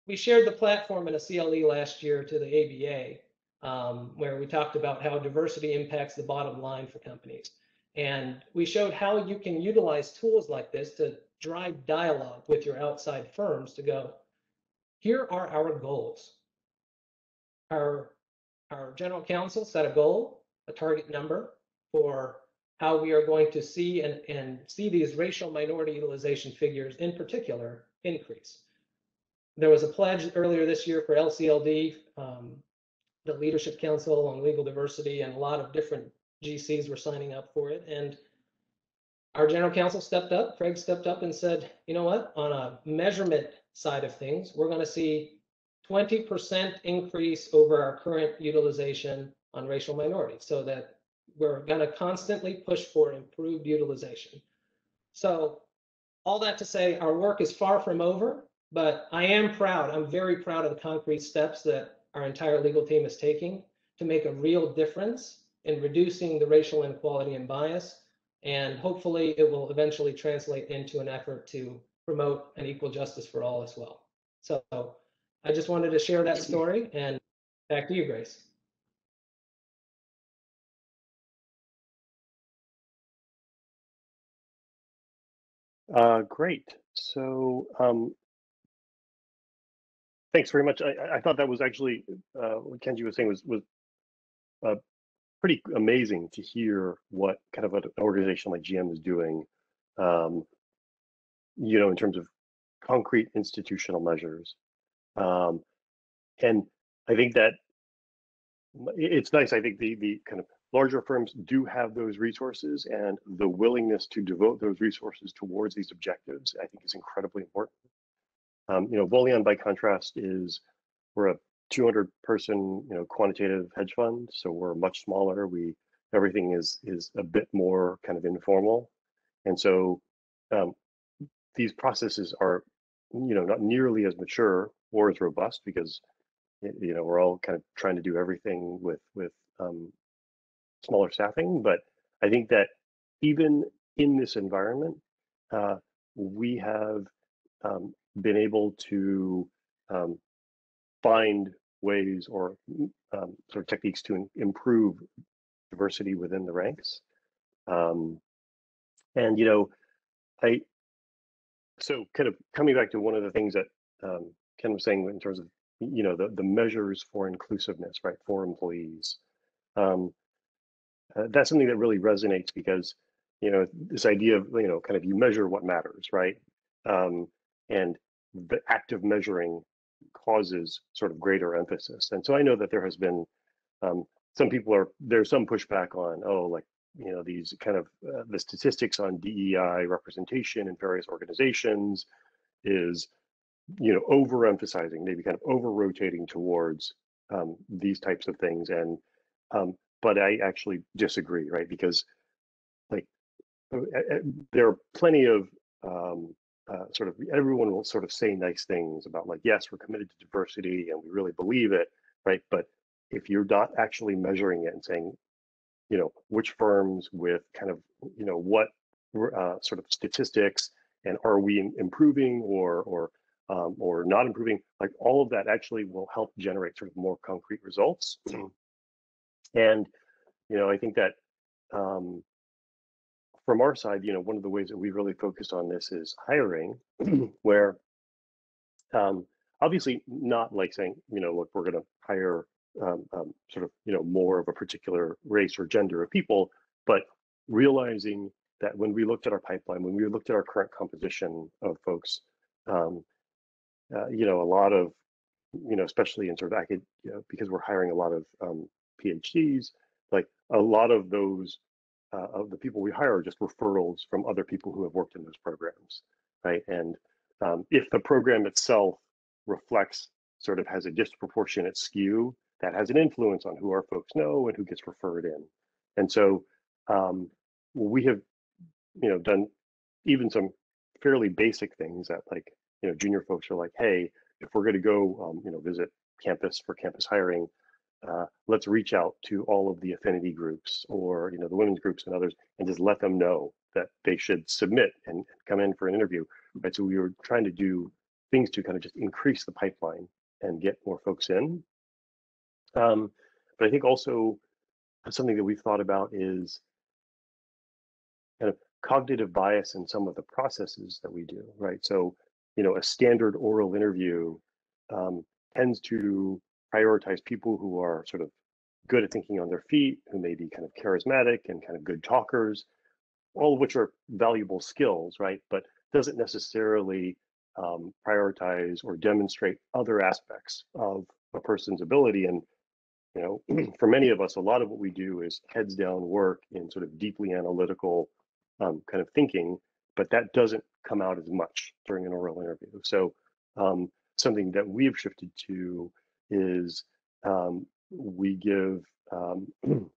we shared the platform in a CLE last year to the ABA um, where we talked about how diversity impacts the bottom line for companies. And we showed how you can utilize tools like this to drive dialogue with your outside firms to go, here are our goals. Our, our general counsel set a goal, a target number for how we are going to see and, and see these racial minority utilization figures in particular increase. There was a pledge earlier this year for LCLD, um, the Leadership Council on Legal Diversity, and a lot of different GCs were signing up for it. And our general counsel stepped up, Craig stepped up and said, you know what, on a measurement side of things, we're going to see 20% increase over our current utilization on racial minorities so that we're going to constantly push for improved utilization. So all that to say, our work is far from over, but I am proud. I'm very proud of the concrete steps that our entire legal team is taking to make a real difference in reducing the racial inequality and bias. And hopefully it will eventually translate into an effort to promote an equal justice for all as well. So I just wanted to share that story and back to you, Grace. Uh, great. So um, thanks very much. I, I thought that was actually uh, what Kenji was saying was was uh, pretty amazing to hear what kind of an organization like GM is doing. Um, you know, in terms of concrete institutional measures, um, and I think that it's nice. I think the the kind of larger firms do have those resources and the willingness to devote those resources towards these objectives, I think is incredibly important. Um, you know, Voleon by contrast is, we're a 200 person, you know, quantitative hedge fund. So we're much smaller. We, everything is, is a bit more kind of informal. And so um, these processes are, you know, not nearly as mature or as robust because, you know, we're all kind of trying to do everything with, with um, smaller staffing, but I think that even in this environment, uh, we have um, been able to um, find ways or um, sort of techniques to improve diversity within the ranks. Um, and you know, I so kind of coming back to one of the things that um, Ken was saying in terms of you know the the measures for inclusiveness, right, for employees. Um, uh, that's something that really resonates because you know this idea of you know kind of you measure what matters right? Um, and the act of measuring causes sort of greater emphasis. And so i know that there has been um, some people are there's some pushback on oh like you know these kind of uh, the statistics on dei representation in various organizations is you know overemphasizing maybe kind of over rotating towards um, these types of things. And um, but I actually disagree, right? Because like uh, uh, uh, there are plenty of um, uh, sort of everyone will sort of say nice things about like yes we're committed to diversity and we really believe it right but if you're not actually measuring it and saying you know which firms with kind of you know what uh, sort of statistics and are we improving or or um, or not improving like all of that actually will help generate sort of more concrete results and, you know, I think that um, from our side, you know, one of the ways that we really focused on this is hiring, where um, obviously not like saying, you know, look, we're going to hire um, um, sort of, you know, more of a particular race or gender of people, but realizing that when we looked at our pipeline, when we looked at our current composition of folks, um, uh, you know, a lot of, you know, especially in sort of academic, you know, because we're hiring a lot of um, PhDs, like a lot of those uh, of the people we hire are just referrals from other people who have worked in those programs, right? And um, if the program itself reflects sort of has a disproportionate skew, that has an influence on who our folks know and who gets referred in. And so um, we have, you know, done even some fairly basic things that like, you know, junior folks are like, hey, if we're going to go, um, you know, visit campus for campus hiring, uh, let's reach out to all of the affinity groups or you know the women's groups and others and just let them know that they should submit and come in for an interview right? So we were trying to do things to kind of just increase the pipeline and get more folks in. Um, but I think also something that we've thought about is kind of cognitive bias in some of the processes that we do, right? So, you know, a standard oral interview um, tends to prioritize people who are sort of good at thinking on their feet, who may be kind of charismatic and kind of good talkers, all of which are valuable skills, right? But doesn't necessarily um, prioritize or demonstrate other aspects of a person's ability. And you know, for many of us, a lot of what we do is heads down work in sort of deeply analytical um, kind of thinking, but that doesn't come out as much during an oral interview. So um, something that we've shifted to is um, we give um,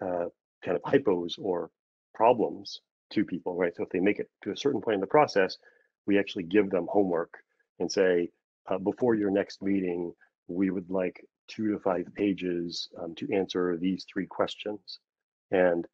uh, kind of hypos or problems to people, right? So if they make it to a certain point in the process, we actually give them homework and say, uh, before your next meeting, we would like two to five pages um, to answer these three questions. And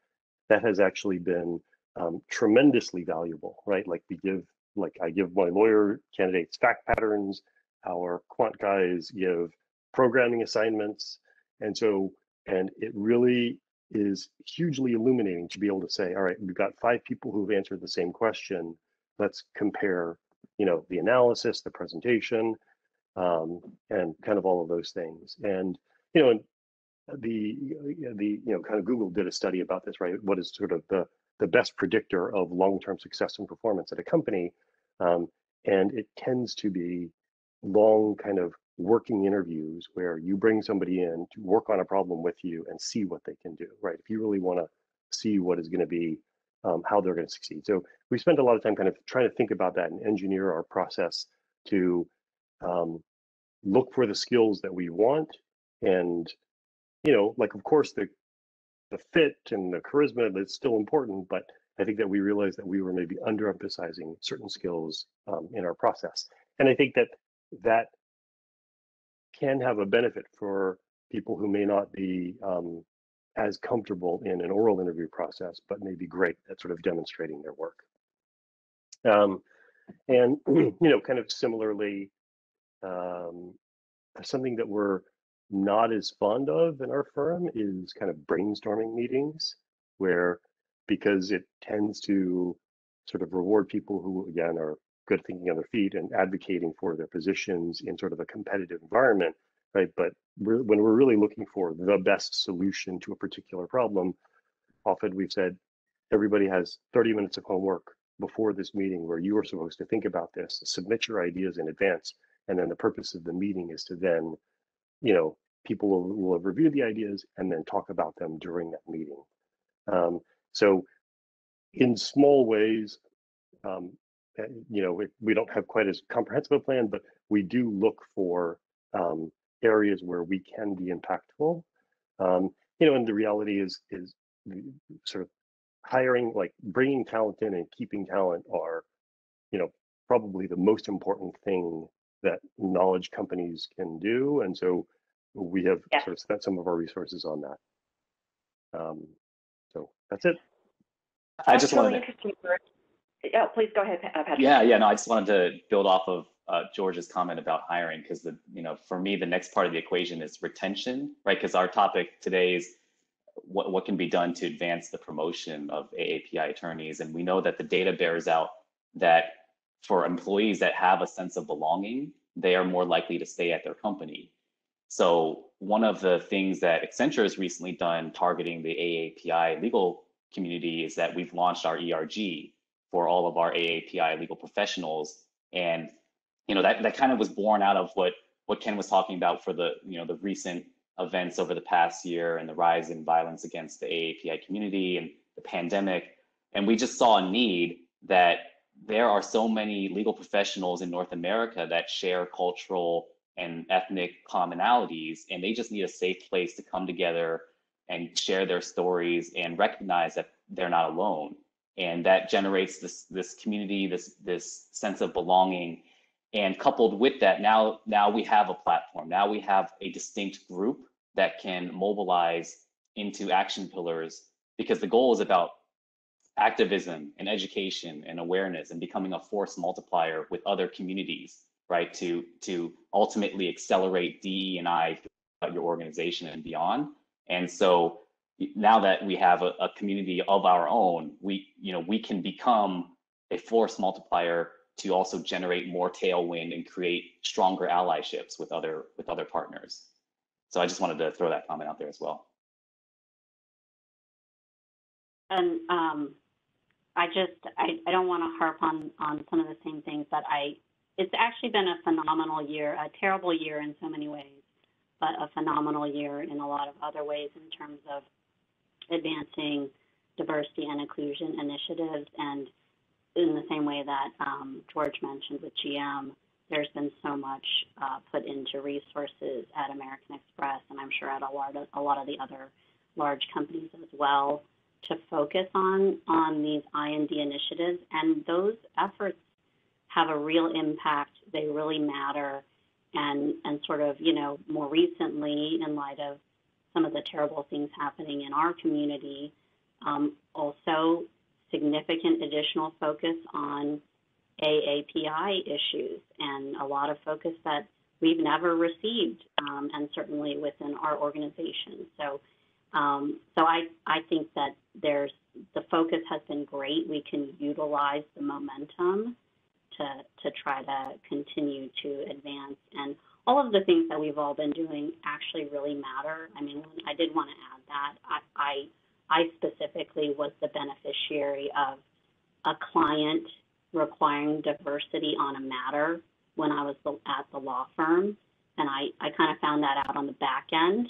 that has actually been um, tremendously valuable, right? Like we give, like I give my lawyer candidates fact patterns, our quant guys give programming assignments. And so, and it really is hugely illuminating to be able to say, all right, we've got five people who've answered the same question. Let's compare, you know, the analysis, the presentation, um, and kind of all of those things. And you know, and the the you know, kind of Google did a study about this, right? What is sort of the the best predictor of long-term success and performance at a company? Um, and it tends to be long kind of working interviews where you bring somebody in to work on a problem with you and see what they can do, right? If you really want to see what is going to be um, how they're going to succeed. So we spend a lot of time kind of trying to think about that and engineer our process to um, look for the skills that we want and you know like of course the the fit and the charisma that's still important but i think that we realized that we were maybe underemphasizing certain skills um, in our process and i think that that can have a benefit for people who may not be um, as comfortable in an oral interview process but may be great at sort of demonstrating their work. Um, and you know kind of similarly um, something that we're not as fond of in our firm is kind of brainstorming meetings where because it tends to sort of reward people who again are good thinking on their feet and advocating for their positions in sort of a competitive environment right but we're, when we're really looking for the best solution to a particular problem often we've said everybody has 30 minutes of homework before this meeting where you are supposed to think about this submit your ideas in advance and then the purpose of the meeting is to then, you know, people will, will have reviewed the ideas and then talk about them during that meeting. Um, so in small ways, um, you know, we don't have quite as comprehensive a plan, but we do look for um, areas where we can be impactful. Um, you know, and the reality is is sort of hiring, like bringing talent in and keeping talent are, you know, probably the most important thing that knowledge companies can do. And so we have Yeah. sort of spent some of our resources on that. Um, so that's it. I just really wanted to. Yeah, please go ahead, uh, Patrick. yeah, yeah, no, I just wanted to build off of uh, George's comment about hiring because the, you know, for me, the next part of the equation is retention, right? Because our topic today is what, what can be done to advance the promotion of AAPI attorneys. And we know that the data bears out that for employees that have a sense of belonging, they are more likely to stay at their company. So one of the things that Accenture has recently done targeting the AAPI legal community is that we've launched our ERG for all of our AAPI legal professionals. And you know that, that kind of was born out of what what Ken was talking about for the you know the recent events over the past year and the rise in violence against the AAPI community and the pandemic. And we just saw a need that there are so many legal professionals in North America that share cultural and ethnic commonalities, and they just need a safe place to come together and share their stories and recognize that they're not alone. And that generates this this community, this this sense of belonging. And coupled with that, now now we have a platform. Now we have a distinct group that can mobilize into action pillars because the goal is about activism and education and awareness and becoming a force multiplier with other communities, right? To to ultimately accelerate DE and I your organization and beyond. And so now that we have a, a community of our own, we you know we can become a force multiplier to also generate more tailwind and create stronger allyships with other with other partners. So I just wanted to throw that comment out there as well. And um, I just I, I don't want to harp on on some of the same things that I. It's actually been a phenomenal year, a terrible year in so many ways, but a phenomenal year in a lot of other ways in terms of advancing diversity and inclusion initiatives. And in the same way that um, George mentioned with GM, there's been so much uh, put into resources at American Express, and I'm sure at a lot of, a lot of the other large companies as well, to focus on on these I&D initiatives. And those efforts have a real impact. They really matter. And and sort of you know more recently, in light of some of the terrible things happening in our community, um, also significant additional focus on AAPI issues and a lot of focus that we've never received, um, and certainly within our organization. So, um, so I, I think that there's the focus has been great. We can utilize the momentum to to try to continue to advance, and all of the things that we've all been doing actually really matter. I mean, I did want to add that I, I I specifically was the beneficiary of a client requiring diversity on a matter when I was at the law firm. And I, I kind of found that out on the back end.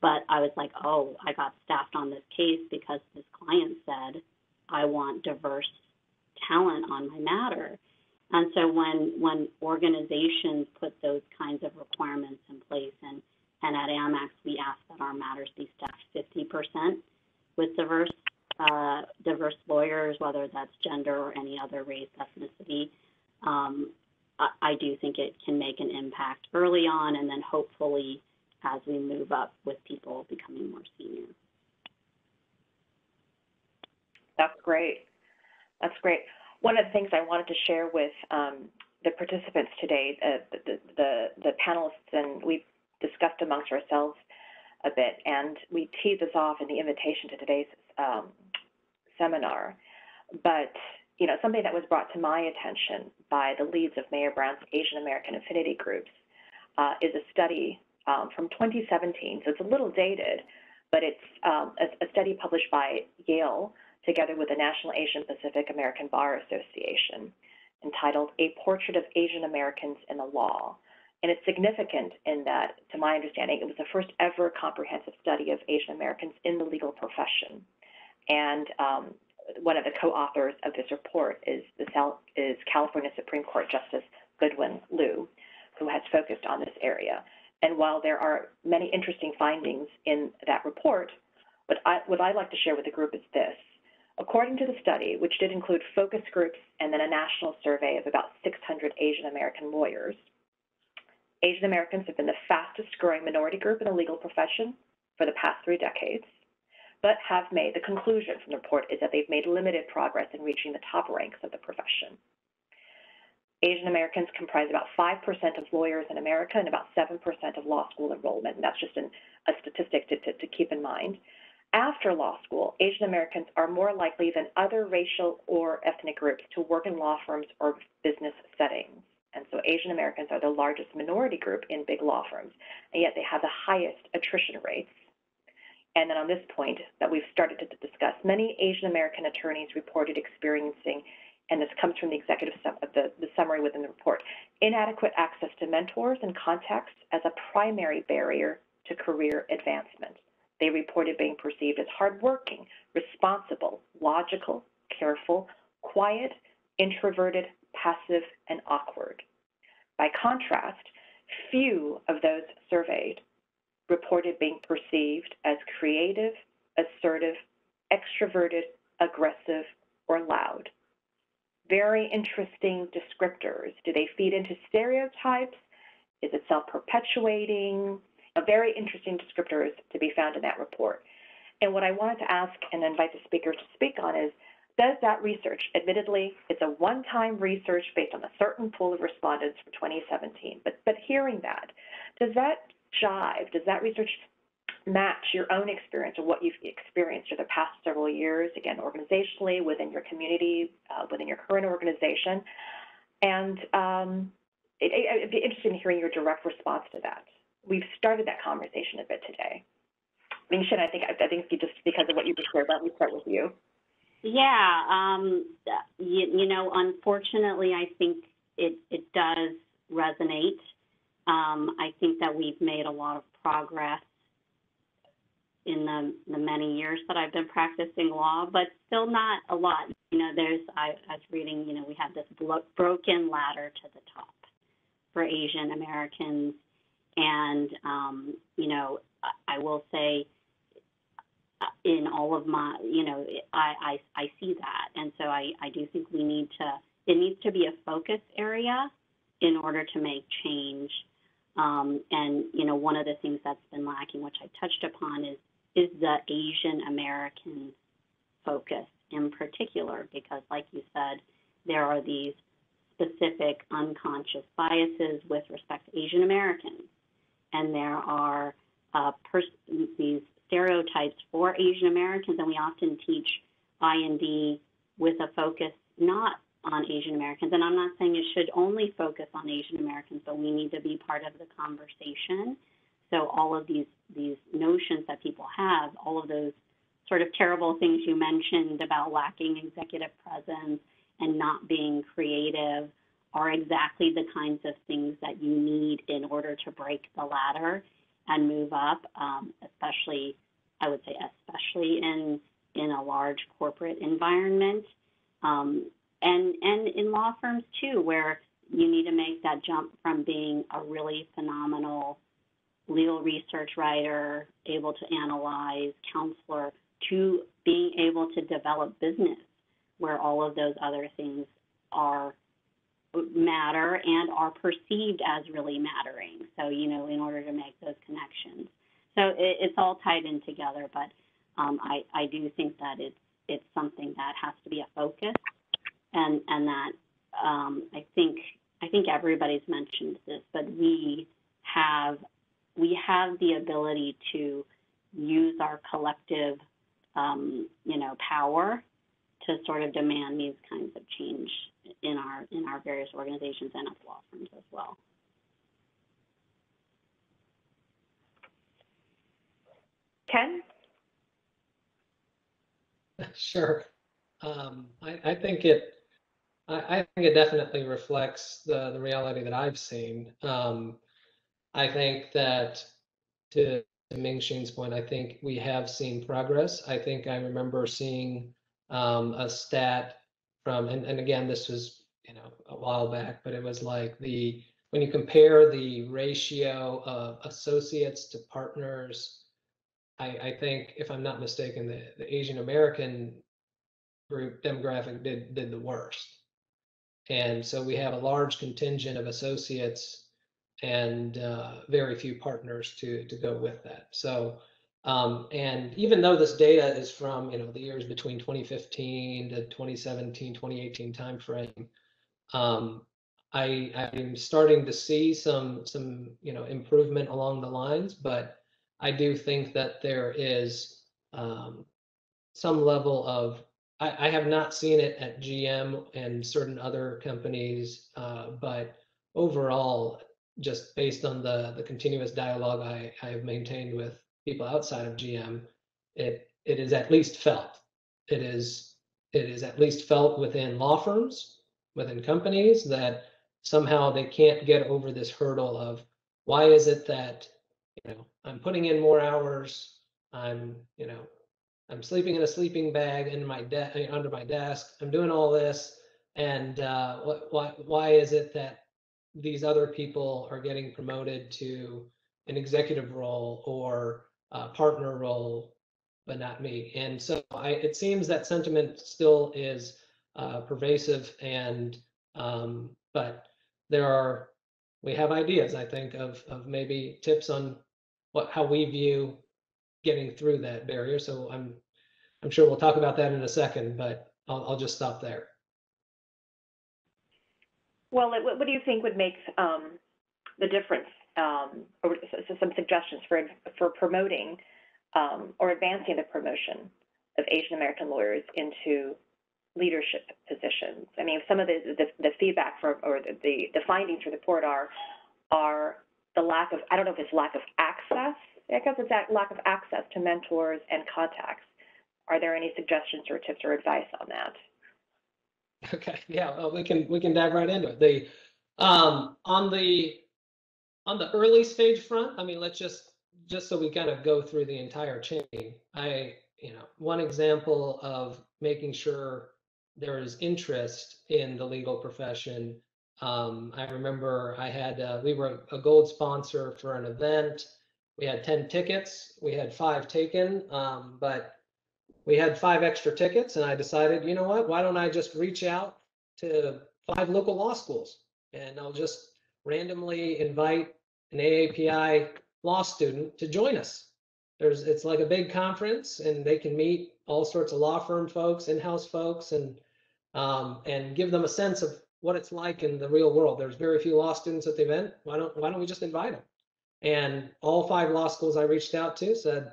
But I was like, oh, I got staffed on this case because this client said, I want diverse talent on my matter. And so when when organizations put those kinds of requirements in place, and, and at Amex, we ask that our matters be staffed 50% with diverse uh, diverse lawyers, whether that's gender or any other race, ethnicity. Um, I, I do think it can make an impact early on, and then hopefully as we move up with people becoming more senior. That's great. That's great. One of the things I wanted to share with um, the participants today, uh, the, the, the panelists, and we've discussed amongst ourselves a bit, and we teed this off in the invitation to today's um, seminar. But you know, something that was brought to my attention by the leads of Mayer Brown's Asian American affinity groups uh, is a study um, from 2017. So it's a little dated, but it's um, a, a, study published by Yale together with the National Asian Pacific American Bar Association entitled A Portrait of Asian Americans in the Law. And it's significant in that, to my understanding, it was the first ever comprehensive study of Asian Americans in the legal profession. And um, one of the co-authors of this report is, the, is California Supreme Court Justice Goodwin Liu, who has focused on this area. And while there are many interesting findings in that report, what, I, what I'd like to share with the group is this. According to the study, which did include focus groups and then a national survey of about 600 Asian American lawyers, Asian Americans have been the fastest growing minority group in the legal profession for the past three decades, but have made the conclusion from the report is that they've made limited progress in reaching the top ranks of the profession. Asian Americans comprise about 5% of lawyers in America and about 7% of law school enrollment. And that's just an, a statistic to, to, to keep in mind. After law school, Asian Americans are more likely than other racial or ethnic groups to work in law firms or business settings. And so Asian Americans are the largest minority group in big law firms, and yet they have the highest attrition rates. And then on this point that we've started to discuss, many Asian American attorneys reported experiencing, and this comes from the executive the, the summary within the report, inadequate access to mentors and contacts as a primary barrier to career advancement. They reported being perceived as hardworking, responsible, logical, careful, quiet, introverted, passive, and awkward. By contrast, few of those surveyed reported being perceived as creative, assertive, extroverted, aggressive, or loud. Very interesting descriptors. Do they feed into stereotypes? Is it self-perpetuating? A very interesting descriptors to be found in that report. And what I wanted to ask and invite the speaker to speak on is, does that research, admittedly, it's a one-time research based on a certain pool of respondents for 2017, but, but hearing that, does that jive? Does that research match your own experience or what you've experienced over the past several years, again, organizationally, within your community, uh, within your current organization? And um, it, I'd be interested in hearing your direct response to that. We've started that conversation a bit today. Ming-Hsuan, I think I think just because of what you just shared, let me start with you. Yeah, um, you, you know, unfortunately, I think it, it does resonate. Um, I think that we've made a lot of progress in the, the many years that I've been practicing law, but still not a lot. You know, there's, I, I was reading, you know, we have this broken ladder to the top for Asian Americans. And, um, you know, I, will say, uh, in all of my, you know, I, I, I see that. And so I, I do think we need to, it needs to be a focus area in order to make change. Um, and, you know, one of the things that's been lacking, which I touched upon, is, is the Asian American focus in particular, because like you said, there are these specific unconscious biases with respect to Asian Americans. And there are uh, these stereotypes for Asian Americans, and we often teach I&D with a focus not on Asian Americans. And I'm not saying it should only focus on Asian Americans, but we need to be part of the conversation. So all of these these notions that people have, all of those sort of terrible things you mentioned about lacking executive presence and not being creative are exactly the kinds of things that you need in order to break the ladder and move up, um, especially, I would say, especially in in a large corporate environment, um, and and in law firms too, where you need to make that jump from being a really phenomenal legal research writer, able to analyze, counselor, to being able to develop business, where all of those other things are matter and are perceived as really mattering. So, you know, in order to make those connections. So it, it's all tied in together, but um, I, I do think that it's, it's something that has to be a focus and, and that um, I think, I think everybody's mentioned this, but we have, we have the ability to use our collective, um, you know, power to sort of demand these kinds of change in our in our various organizations and at law firms as well. Ken? Sure. Um, I, I, think it I, I, think it definitely reflects the, the reality that I've seen. Um, I think that to, to Ming-Hsuan's point, I think we have seen progress. I think I remember seeing um, a stat from, and, and again, this was, you know, a while back, but it was like the, when you compare the ratio of associates to partners, I, I think, if I'm not mistaken, the, the Asian American group demographic did, did the worst. And so we have a large contingent of associates and uh, very few partners to, to go with that. So um, and even though this data is from you know the years between 2015 to 2017, 2018 timeframe, um, I I'm starting to see some some you know improvement along the lines, but I do think that there is um, some level of I, I, have not seen it at GM and certain other companies, uh, but overall, just based on the the continuous dialogue I, I have maintained with people outside of GM, it it is at least felt. It is it is at least felt within law firms, within companies that somehow they can't get over this hurdle of why is it that you know I'm putting in more hours, I'm you know I'm sleeping in a sleeping bag in my de- under my desk, I'm doing all this, and uh, what, why why is it that these other people are getting promoted to an executive role or uh, partner role, but not me. And so I, it seems that sentiment still is uh, pervasive and, um, but there are, we have ideas, I think, of, of maybe tips on what, how we view getting through that barrier. So I'm, I'm sure we'll talk about that in a second, but I'll, I'll just stop there. Well, what, what do you think would make um, the difference um, or so, so some suggestions for, for promoting, um, or advancing the promotion of Asian American lawyers into leadership positions. I mean, some of the, the, the feedback from, or the, the, the findings from the report are, are the lack of, I don't know if it's lack of access, I guess it's that lack of access to mentors and contacts. Are there any suggestions or tips or advice on that? Okay, yeah, well, we can we can dive right into it. The um on the on the early stage front, I mean, let's just just so we kind of go through the entire chain. I, you know, one example of making sure there is interest in the legal profession. Um, I remember I had uh, we were a gold sponsor for an event. We had 10 tickets. We had five taken, um, but we had five extra tickets and I decided, you know what, why don't I just reach out to five local law schools and I'll just randomly invite an AAPI law student to join us. There's, it's like a big conference and they can meet all sorts of law firm folks, in-house folks, and um, and give them a sense of what it's like in the real world. There's very few law students at the event. Why don't why don't we just invite them? And all five law schools I reached out to said,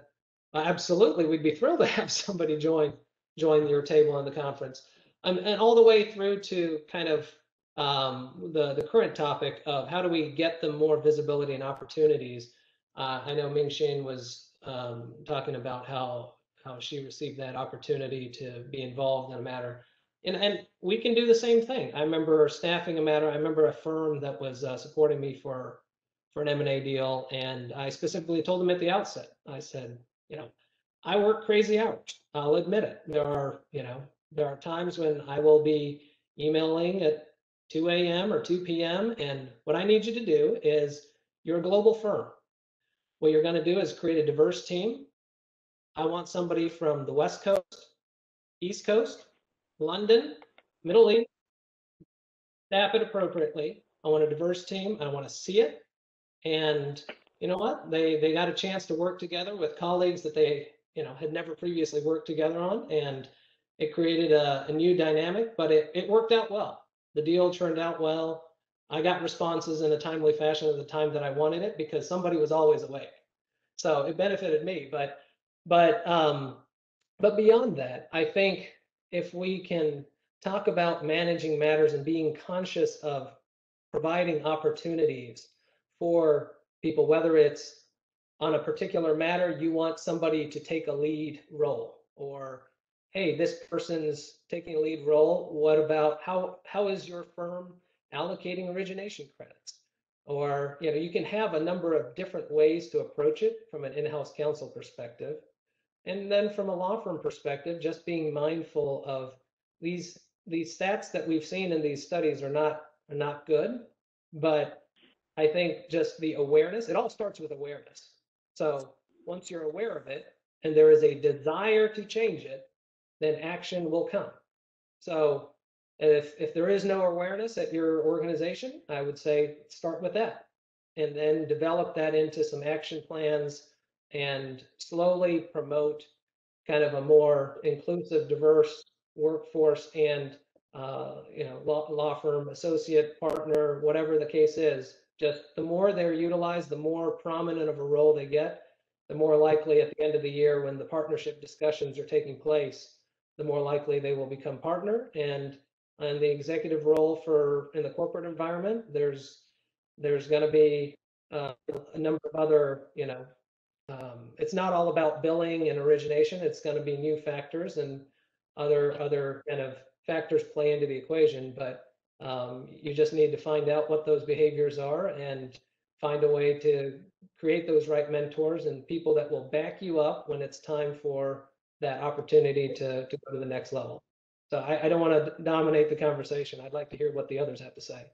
absolutely, we'd be thrilled to have somebody join join your table in the conference, and all the way through to kind of um, the the current topic of how do we get them more visibility and opportunities. Uh, I know Ming-Hsuan was um, talking about how how she received that opportunity to be involved in a matter, and and we can do the same thing. I remember staffing a matter. I remember a firm that was uh, supporting me for for an M&A deal, and I specifically told them at the outset. I said, you know, I work crazy hours. I'll admit it. There are, you know, there are times when I will be emailing at 2 a.m. or 2 p.m. And what I need you to do is you're a global firm. What you're going to do is create a diverse team. I want somebody from the West Coast, East Coast, London, Middle East. Staff it appropriately. I want a diverse team. I want to see it. And you know what? They they got a chance to work together with colleagues that they you know had never previously worked together on, and it created a, a new dynamic. But it it worked out well. The deal turned out well. I got responses in a timely fashion at the time that I wanted it because somebody was always awake. So it benefited me. But but um, but beyond that, I think if we can talk about managing matters and being conscious of providing opportunities for people, whether it's on a particular matter, you want somebody to take a lead role, or hey, this person's taking a lead role. What about how how is your firm allocating origination credits? Or you know, you can have a number of different ways to approach it from an in-house counsel perspective. And then from a law firm perspective, just being mindful of these these stats that we've seen in these studies are not are not good, but I think just the awareness, it all starts with awareness. So once you're aware of it and there is a desire to change it, then action will come. So if, if there is no awareness at your organization, I would say start with that and then develop that into some action plans and slowly promote kind of a more inclusive, diverse workforce and uh, you know law, law firm associate partner, whatever the case is, just the more they're utilized, the more prominent of a role they get, the more likely at the end of the year when the partnership discussions are taking place, the more likely they will become partner. And in the executive role for in the corporate environment, there's there's going to be uh, a number of other, you know, um, it's not all about billing and origination. It's going to be new factors and other other kind of factors play into the equation. But um, you just need to find out what those behaviors are and find a way to create those right mentors and people that will back you up when it's time for that opportunity to, to go to the next level. So I, I don't want to dominate the conversation. I'd like to hear what the others have to say.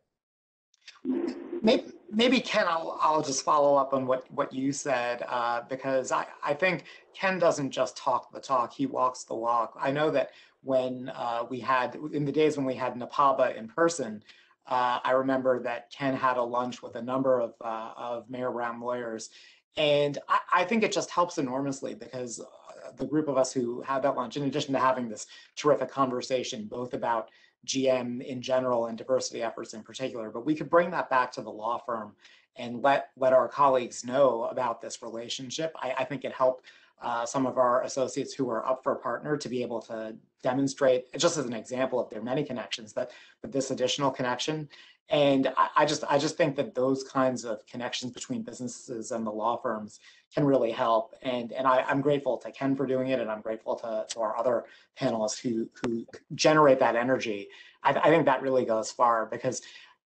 Maybe, maybe Ken, I'll, I'll just follow up on what, what you said, uh, because I, I think Ken doesn't just talk the talk, he walks the walk. I know that when uh, we had, in the days when we had NAPABA in person, uh, I remember that Ken had a lunch with a number of, uh, of Mayer Brown lawyers. And I, I, think it just helps enormously because uh, the group of us who had that lunch, in addition to having this terrific conversation, both about GM in general and diversity efforts in particular, but we could bring that back to the law firm and let let our colleagues know about this relationship. I, I think it helped uh, some of our associates who are up for a partner to be able to demonstrate, just as an example of their many connections, that but this additional connection. And I, I just I just think that those kinds of connections between businesses and the law firms can really help. And and I, I'm grateful to Ken for doing it, and I'm grateful to, to our other panelists who who generate that energy. I, I think that really goes far because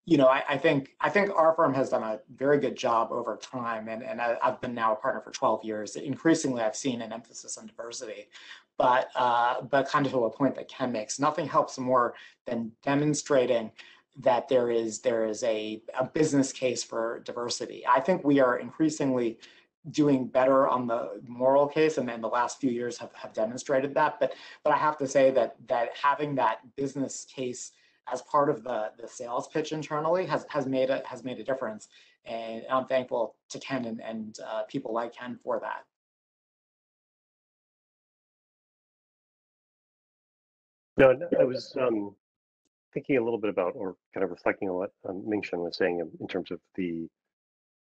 you know, I, I, think I think our firm has done a very good job over time, and, and I, have been now a partner for 12 years. Increasingly, I've seen an emphasis on diversity, but uh, but kind of to a point that Ken makes, nothing helps more than demonstrating that there is there is a, a business case for diversity. I think we are increasingly doing better on the moral case and then the last few years have, have demonstrated that. But but i have to say that that having that business case as part of the the sales pitch internally has has made a has made a difference. And i'm thankful to ken and, and uh, people like ken for that. No i was um, thinking a little bit about or kind of reflecting on what um, Ming-Hsuan was saying in, in terms of the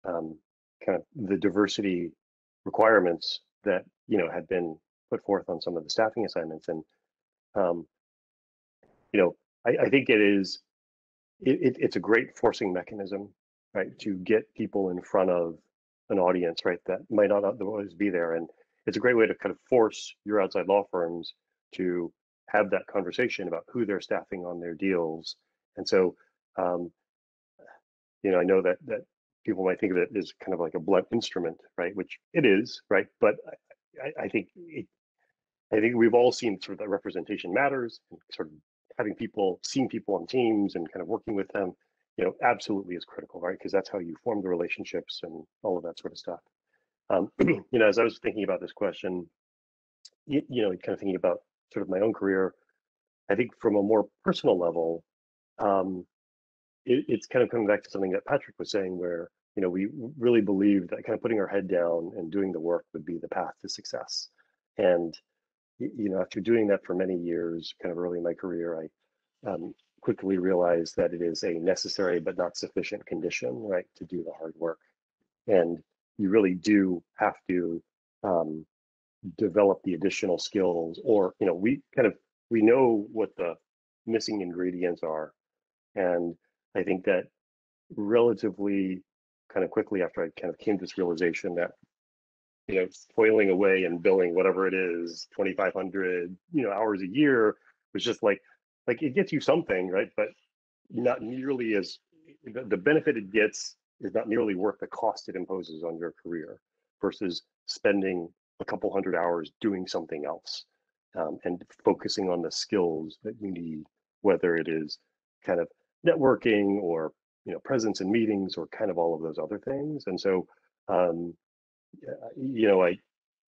um, kind of the diversity requirements that you know had been put forth on some of the staffing assignments. And um, you know I, I think it is it, it's a great forcing mechanism right to get people in front of an audience right that might not always be there. And it's a great way to kind of force your outside law firms to have that conversation about who they're staffing on their deals and so um, you know i know that that people might think of it as kind of like a blunt instrument, right? Which it is, right? But I, I think it, I think we've all seen sort of that representation matters, and sort of having people, seeing people on teams, and kind of working with them, you know, absolutely is critical, right? Because that's how you form the relationships and all of that sort of stuff. Um, you know, as I was thinking about this question, you, you know, kind of thinking about sort of my own career, I think from a more personal level, um, it, it's kind of coming back to something that Patrick was saying, where you know we really believe that kind of putting our head down and doing the work would be the path to success. And you know, after doing that for many years, kind of early in my career, I um, quickly realized that it is a necessary but not sufficient condition, right, to do the hard work. And you really do have to um, develop the additional skills, or you know, we kind of we know what the missing ingredients are, and I think that relatively kind of quickly after I kind of came to this realization that you know toiling away and billing whatever it is 2500 you know hours a year was just like like it gets you something right? But not nearly as the, the benefit it gets is not nearly worth the cost it imposes on your career versus spending a couple hundred hours doing something else um, and focusing on the skills that you need whether it is kind of networking or you know presence in meetings or kind of all of those other things. And so um, you know i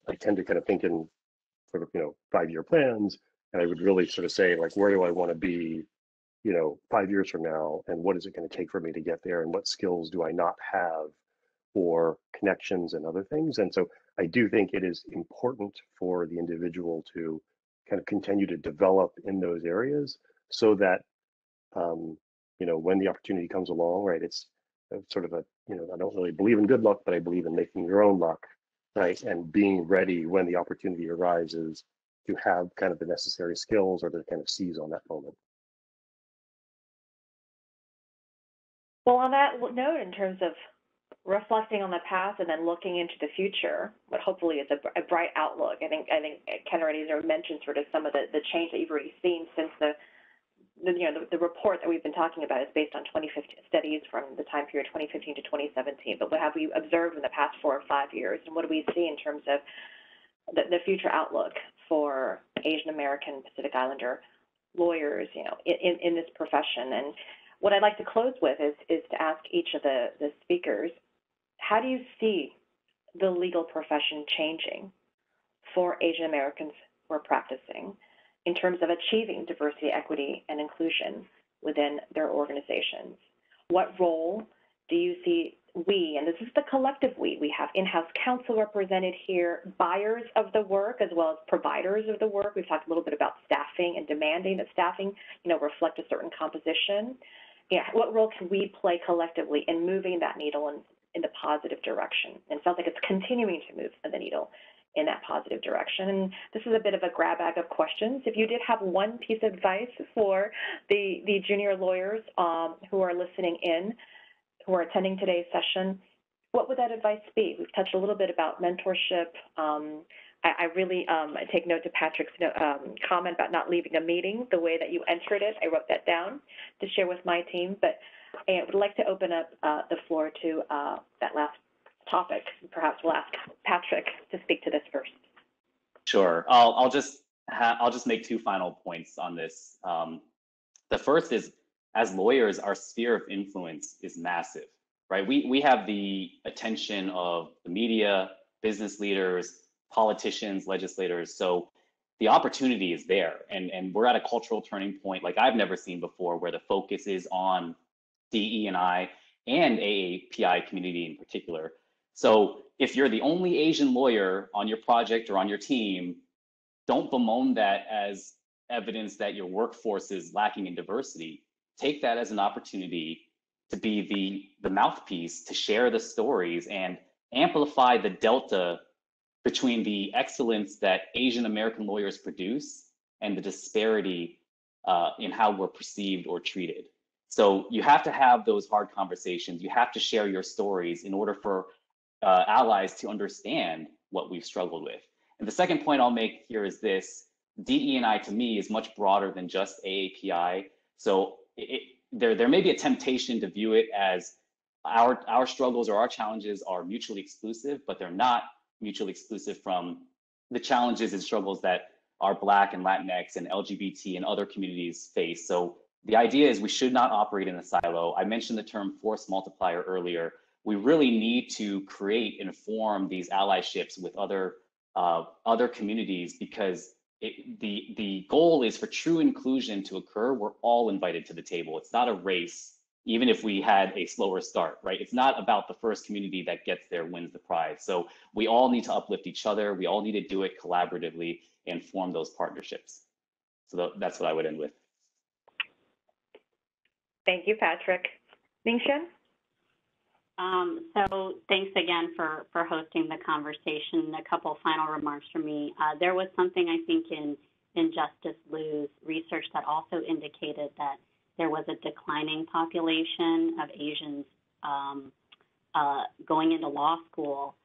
i tend to kind of think in sort of you know five year plans and i would really sort of say like where do i want to be you know five years from now and what is it going to take for me to get there and what skills do i not have or connections and other things? And so i do think it is important for the individual to kind of continue to develop in those areas so that um, you know, when the opportunity comes along, right? It's sort of a, you know, I don't really believe in good luck, but I believe in making your own luck, right? And being ready when the opportunity arises to have kind of the necessary skills or to kind of seize on that moment. Well, on that note, in terms of reflecting on the past and then looking into the future, but hopefully it's a, a bright outlook. I think I think Ken already mentioned sort of some of the, the change that you've already seen since the the, you know, the, the, report that we've been talking about is based on 2015 studies from the time period 2015 to 2017. But what have we observed in the past four or five years, and what do we see in terms of the, the future outlook for Asian American Pacific Islander lawyers, you know, in, in this profession? And what I'd like to close with is is to ask each of the, the speakers, how do you see the legal profession changing for Asian Americans who are practicing? in terms of achieving diversity, equity, and inclusion within their organizations? What role do you see we, and this is the collective we, we have in-house counsel represented here, buyers of the work as well as providers of the work. We've talked a little bit about staffing and demanding that staffing, you know, reflect a certain composition. Yeah, what role can we play collectively in moving that needle and in the positive direction. And sounds like it's continuing to move the needle in that positive direction. And this is a bit of a grab bag of questions. If you did have one piece of advice for the, the junior lawyers um, who are listening in, who are attending today's session, what would that advice be? We've touched a little bit about mentorship. Um, I, I, really um, I take note to Patrick's um, comment about not leaving a meeting the way that you entered it. I wrote that down to share with my team, but I would like to open up uh, the floor to uh, that last topic. Perhaps we'll ask Patrick to speak to this first. Sure. I'll, I'll just I'll just make two final points on this. Um, the first is, as lawyers, our sphere of influence is massive, right? We we have the attention of the media, business leaders, politicians, legislators. So the opportunity is there, and and we're at a cultural turning point like I've never seen before, where the focus is on DE and I and AAPI community in particular. So if you're the only Asian lawyer on your project or on your team, don't bemoan that as evidence that your workforce is lacking in diversity. Take that as an opportunity to be the, the mouthpiece to share the stories and amplify the delta between the excellence that Asian American lawyers produce and the disparity uh, in how we're perceived or treated. So you have to have those hard conversations. You have to share your stories in order for uh, allies to understand what we've struggled with. And the second point I'll make here is this, DE&I to me is much broader than just AAPI. So it, there, there may be a temptation to view it as our, our struggles or our challenges are mutually exclusive, but they're not mutually exclusive from the challenges and struggles that our Black and Latinx and LGBT and other communities face. So the idea is we should not operate in a silo. I mentioned the term force multiplier earlier we really need to create and form these allyships with other uh, other communities because it, the the goal is for true inclusion to occur. We're all invited to the table. It's not a race, even if we had a slower start, right? It's not about the first community that gets there wins the prize. So we all need to uplift each other. We all need to do it collaboratively and form those partnerships. So that's what I would end with. Thank you, Patrick. Ming-Hsuan? Um, so thanks again for, for hosting the conversation. A couple final remarks from me. Uh, there was something I think in, in Justice Liu's research that also indicated that there was a declining population of Asians um, uh, going into law school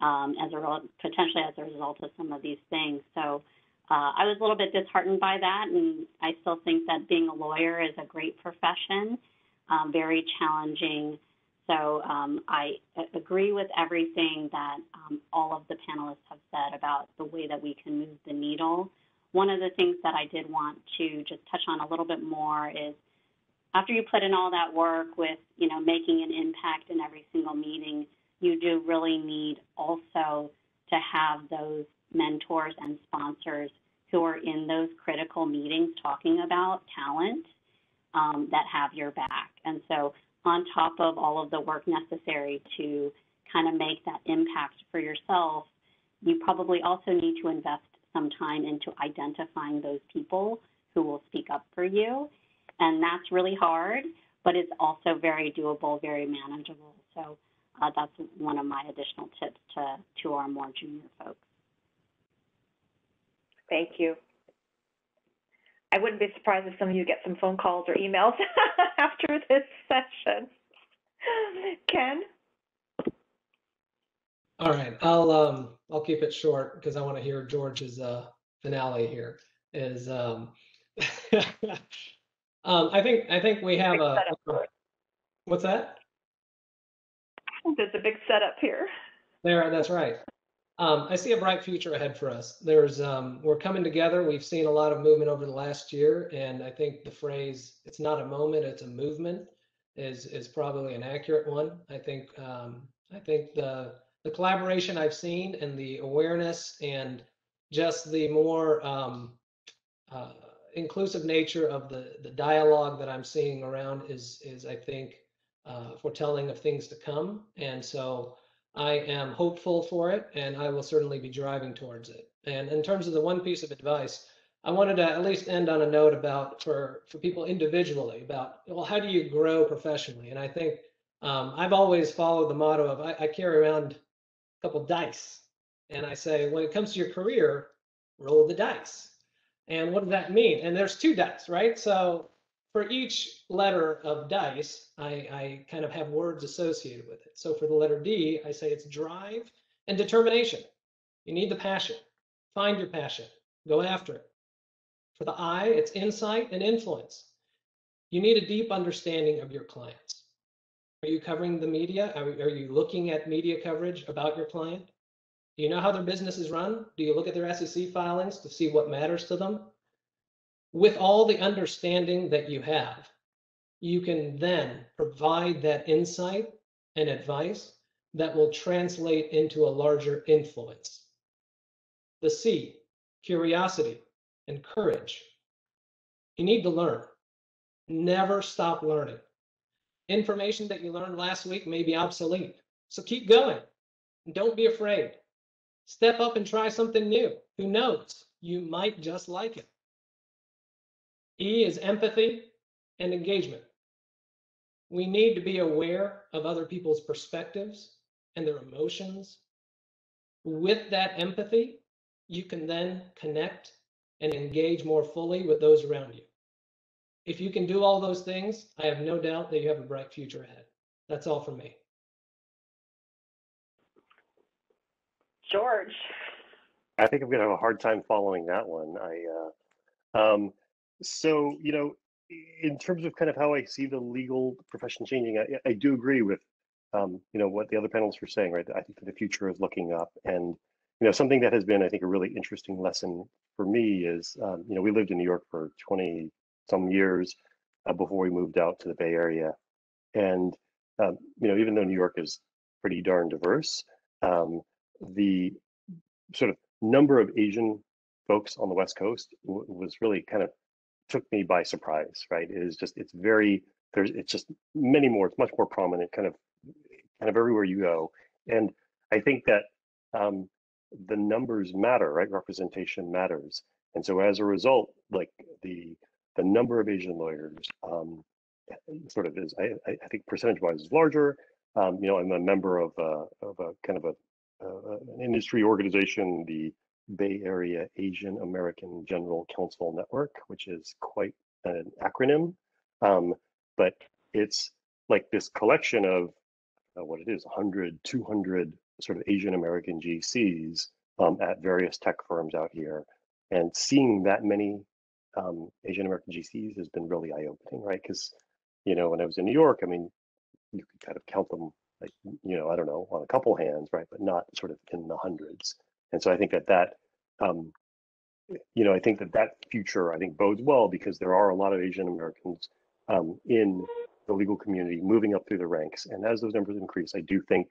um, as a potentially as a result of some of these things. So uh, I was a little bit disheartened by that, and I still think that being a lawyer is a great profession, um, very challenging. So um, I agree with everything that um, all of the panelists have said about the way that we can move the needle. One of the things that I did want to just touch on a little bit more is after you put in all that work with, you know, making an impact in every single meeting, you do really need also to have those mentors and sponsors who are in those critical meetings talking about talent um, that have your back. And so on top of all of the work necessary to kind of make that impact for yourself, you probably also need to invest some time into identifying those people who will speak up for you. And that's really hard, but it's also very doable, very manageable. So uh, that's one of my additional tips to, to our more junior folks. Thank you. I wouldn't be surprised if some of you get some phone calls or emails after this session. Ken? All right, I'll um I'll keep it short because I want to hear George's uh finale here. Is um um I think I think we have a, a what's that? There's a big setup here. There, that's right. Um, I see a bright future ahead for us. There's, um, we're coming together. We've seen a lot of movement over the last year, and I think the phrase "it's not a moment, it's a movement" is is probably an accurate one. I think um, I think the the collaboration I've seen and the awareness and just the more um, uh, inclusive nature of the the dialogue that I'm seeing around is is I think uh, foretelling of things to come. And so I am hopeful for it, and I will certainly be driving towards it. And in terms of the one piece of advice, I wanted to at least end on a note about for for people individually about well, how do you grow professionally? And I think Um, I've always followed the motto of I, I carry around a couple dice, and I say when it comes to your career, roll the dice. And what does that mean? And there's two dice, right? So for each letter of dice, I, I kind of have words associated with it. So for the letter D, I say it's drive and determination. You need the passion. Find your passion. Go after it. For the I, it's insight and influence. You need a deep understanding of your clients. Are you covering the media? Are, are you looking at media coverage about your client? Do you know how their business is run? Do you look at their SEC filings to see what matters to them? With all the understanding that you have, you can then provide that insight and advice that will translate into a larger influence. The C, curiosity and courage. You need to learn. Never stop learning. Information that you learned last week may be obsolete. So keep going. Don't be afraid. Step up and try something new. Who knows? You might just like it. E is empathy and engagement. We need to be aware of other people's perspectives and their emotions. With that empathy, you can then connect and engage more fully with those around you. If you can do all those things, I have no doubt that you have a bright future ahead. That's all from me. George. I think I'm going to have a hard time following that one. I, uh, um, so you know, in terms of kind of how I see the legal profession changing, I, I do agree with, um, you know, what the other panelists were saying. Right, I think that the future is looking up, and you know, something that has been, I think, a really interesting lesson for me is, um, you know, we lived in New York for 20 some years uh, before we moved out to the Bay Area, and um, you know, even though New York is pretty darn diverse, um, the sort of number of Asian folks on the West Coast was really kind of took me by surprise. Right? It is just it's very there's it's just many more. It's much more prominent, kind of kind of everywhere you go, and I think that um, the numbers matter, right? Representation matters, and so as a result, like the the number of Asian lawyers um, sort of is I, I think percentage wise is larger. Um, you know, I'm a member of a, of a kind of a uh, an industry organization, the Bay Area Asian American General Counsel Network, which is quite an acronym. Um, but it's like this collection of uh, what it is 100, 200 sort of Asian American GCs um, at various tech firms out here. And seeing that many um, Asian American GCs has been really eye opening, right? Because, you know, when I was in New York, I mean, you could kind of count them like you know i don't know on a couple hands right but not sort of in the hundreds and so i think that that um, you know i think that that future i think bodes well because there are a lot of asian americans um, in the legal community moving up through the ranks. And as those numbers increase i do think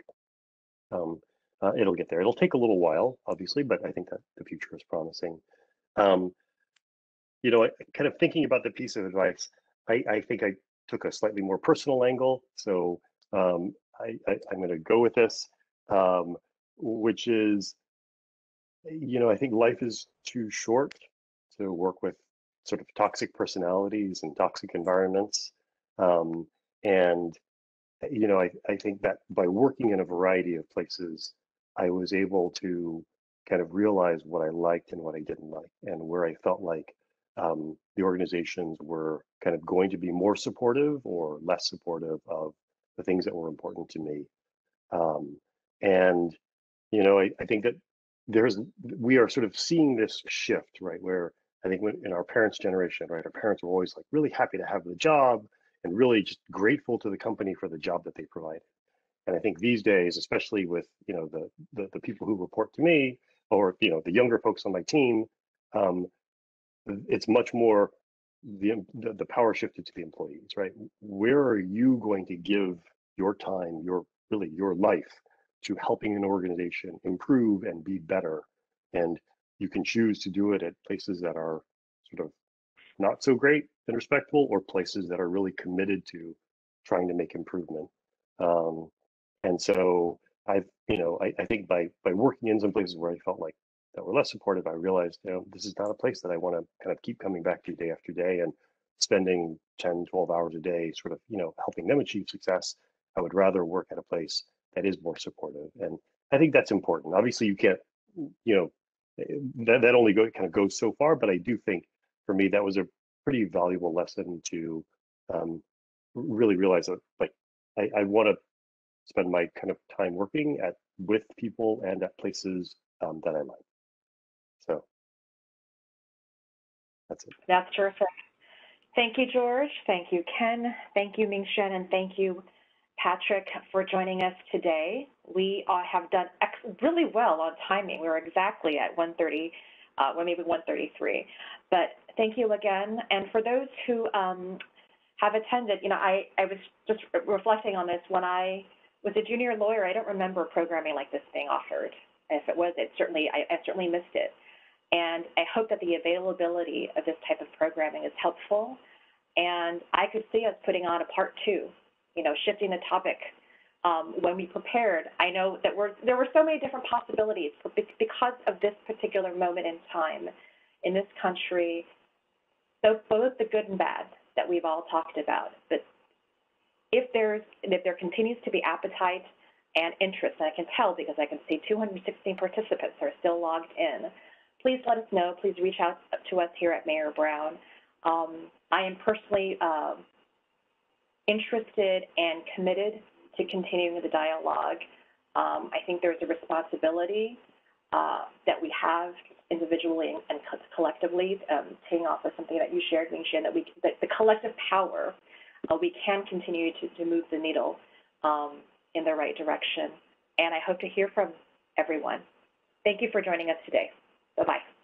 um, uh, it'll get there. It'll take a little while obviously but i think that the future is promising. Um, you know kind of thinking about the piece of advice I, I think i took a slightly more personal angle. So um, I, am going to go with this, um, which is, you know, I think life is too short to work with sort of toxic personalities and toxic environments. Um, and, you know, I, I think that by working in a variety of places, I was able to kind of realize what I liked and what I didn't like, and where I felt like um, the organizations were kind of going to be more supportive or less supportive of the things that were important to me. Um, and, you know, I, I think that there's, we are sort of seeing this shift, right? Where I think in our parents' generation, right, our parents were always like really happy to have the job and really just grateful to the company for the job that they provided. And I think these days, especially with you know the the, the people who report to me, or you know the younger folks on my team, um, it's much more the, the, the power shifted to the employees, right? Where are you going to give your time, your really your life to helping an organization improve and be better? And you can choose to do it at places that are sort of not so great and respectful, or places that are really committed to trying to make improvement. Um, and so I've, you know, I, I think by by working in some places where I felt like that were less supportive, I realized, you know, this is not a place that I want to kind of keep coming back to day after day and spending 10, 12 hours a day, sort of, you know, helping them achieve success. I would rather work at a place that is more supportive. And I think that's important. Obviously, you can't, you know, eh, that, that only go, kind of goes so far, but I do think for me, that was a pretty valuable lesson to um, really realize that like I, I want to spend my kind of time working at with people and at places um, that I like. So that's it. That's terrific. Thank you, George. Thank you, Ken. Thank you, Ming-Hsuan, and thank you, Patrick, for joining us today. We uh, have done really well on timing. We were exactly at 1:30, uh, well, maybe 1:33. But thank you again. And for those who um, have attended, you know, I, I was just reflecting on this. When I was a junior lawyer, I don't remember programming like this being offered. If it was, it certainly, I, I certainly missed it. And I hope that the availability of this type of programming is helpful. And I could see us putting on a part two, you know, shifting the topic. Um, when we prepared, I know that we're, there were so many different possibilities because of this particular moment in time in this country, so both the good and bad that we've all talked about. But if there's if there continues to be appetite and interest, and I can tell because I can see 216 participants are still logged in, please let us know. Please reach out to us here at Mayer Brown. Um, I am personally uh, interested and committed to continuing the dialogue. Um, I think there's a responsibility uh, that we have individually and, collectively, um, taking off of something that you shared, Ming-Hsuan, that we, that the collective power, uh, we can continue to, to move the needle um, in the right direction. And I hope to hear from everyone. Thank you for joining us today. Bye-bye.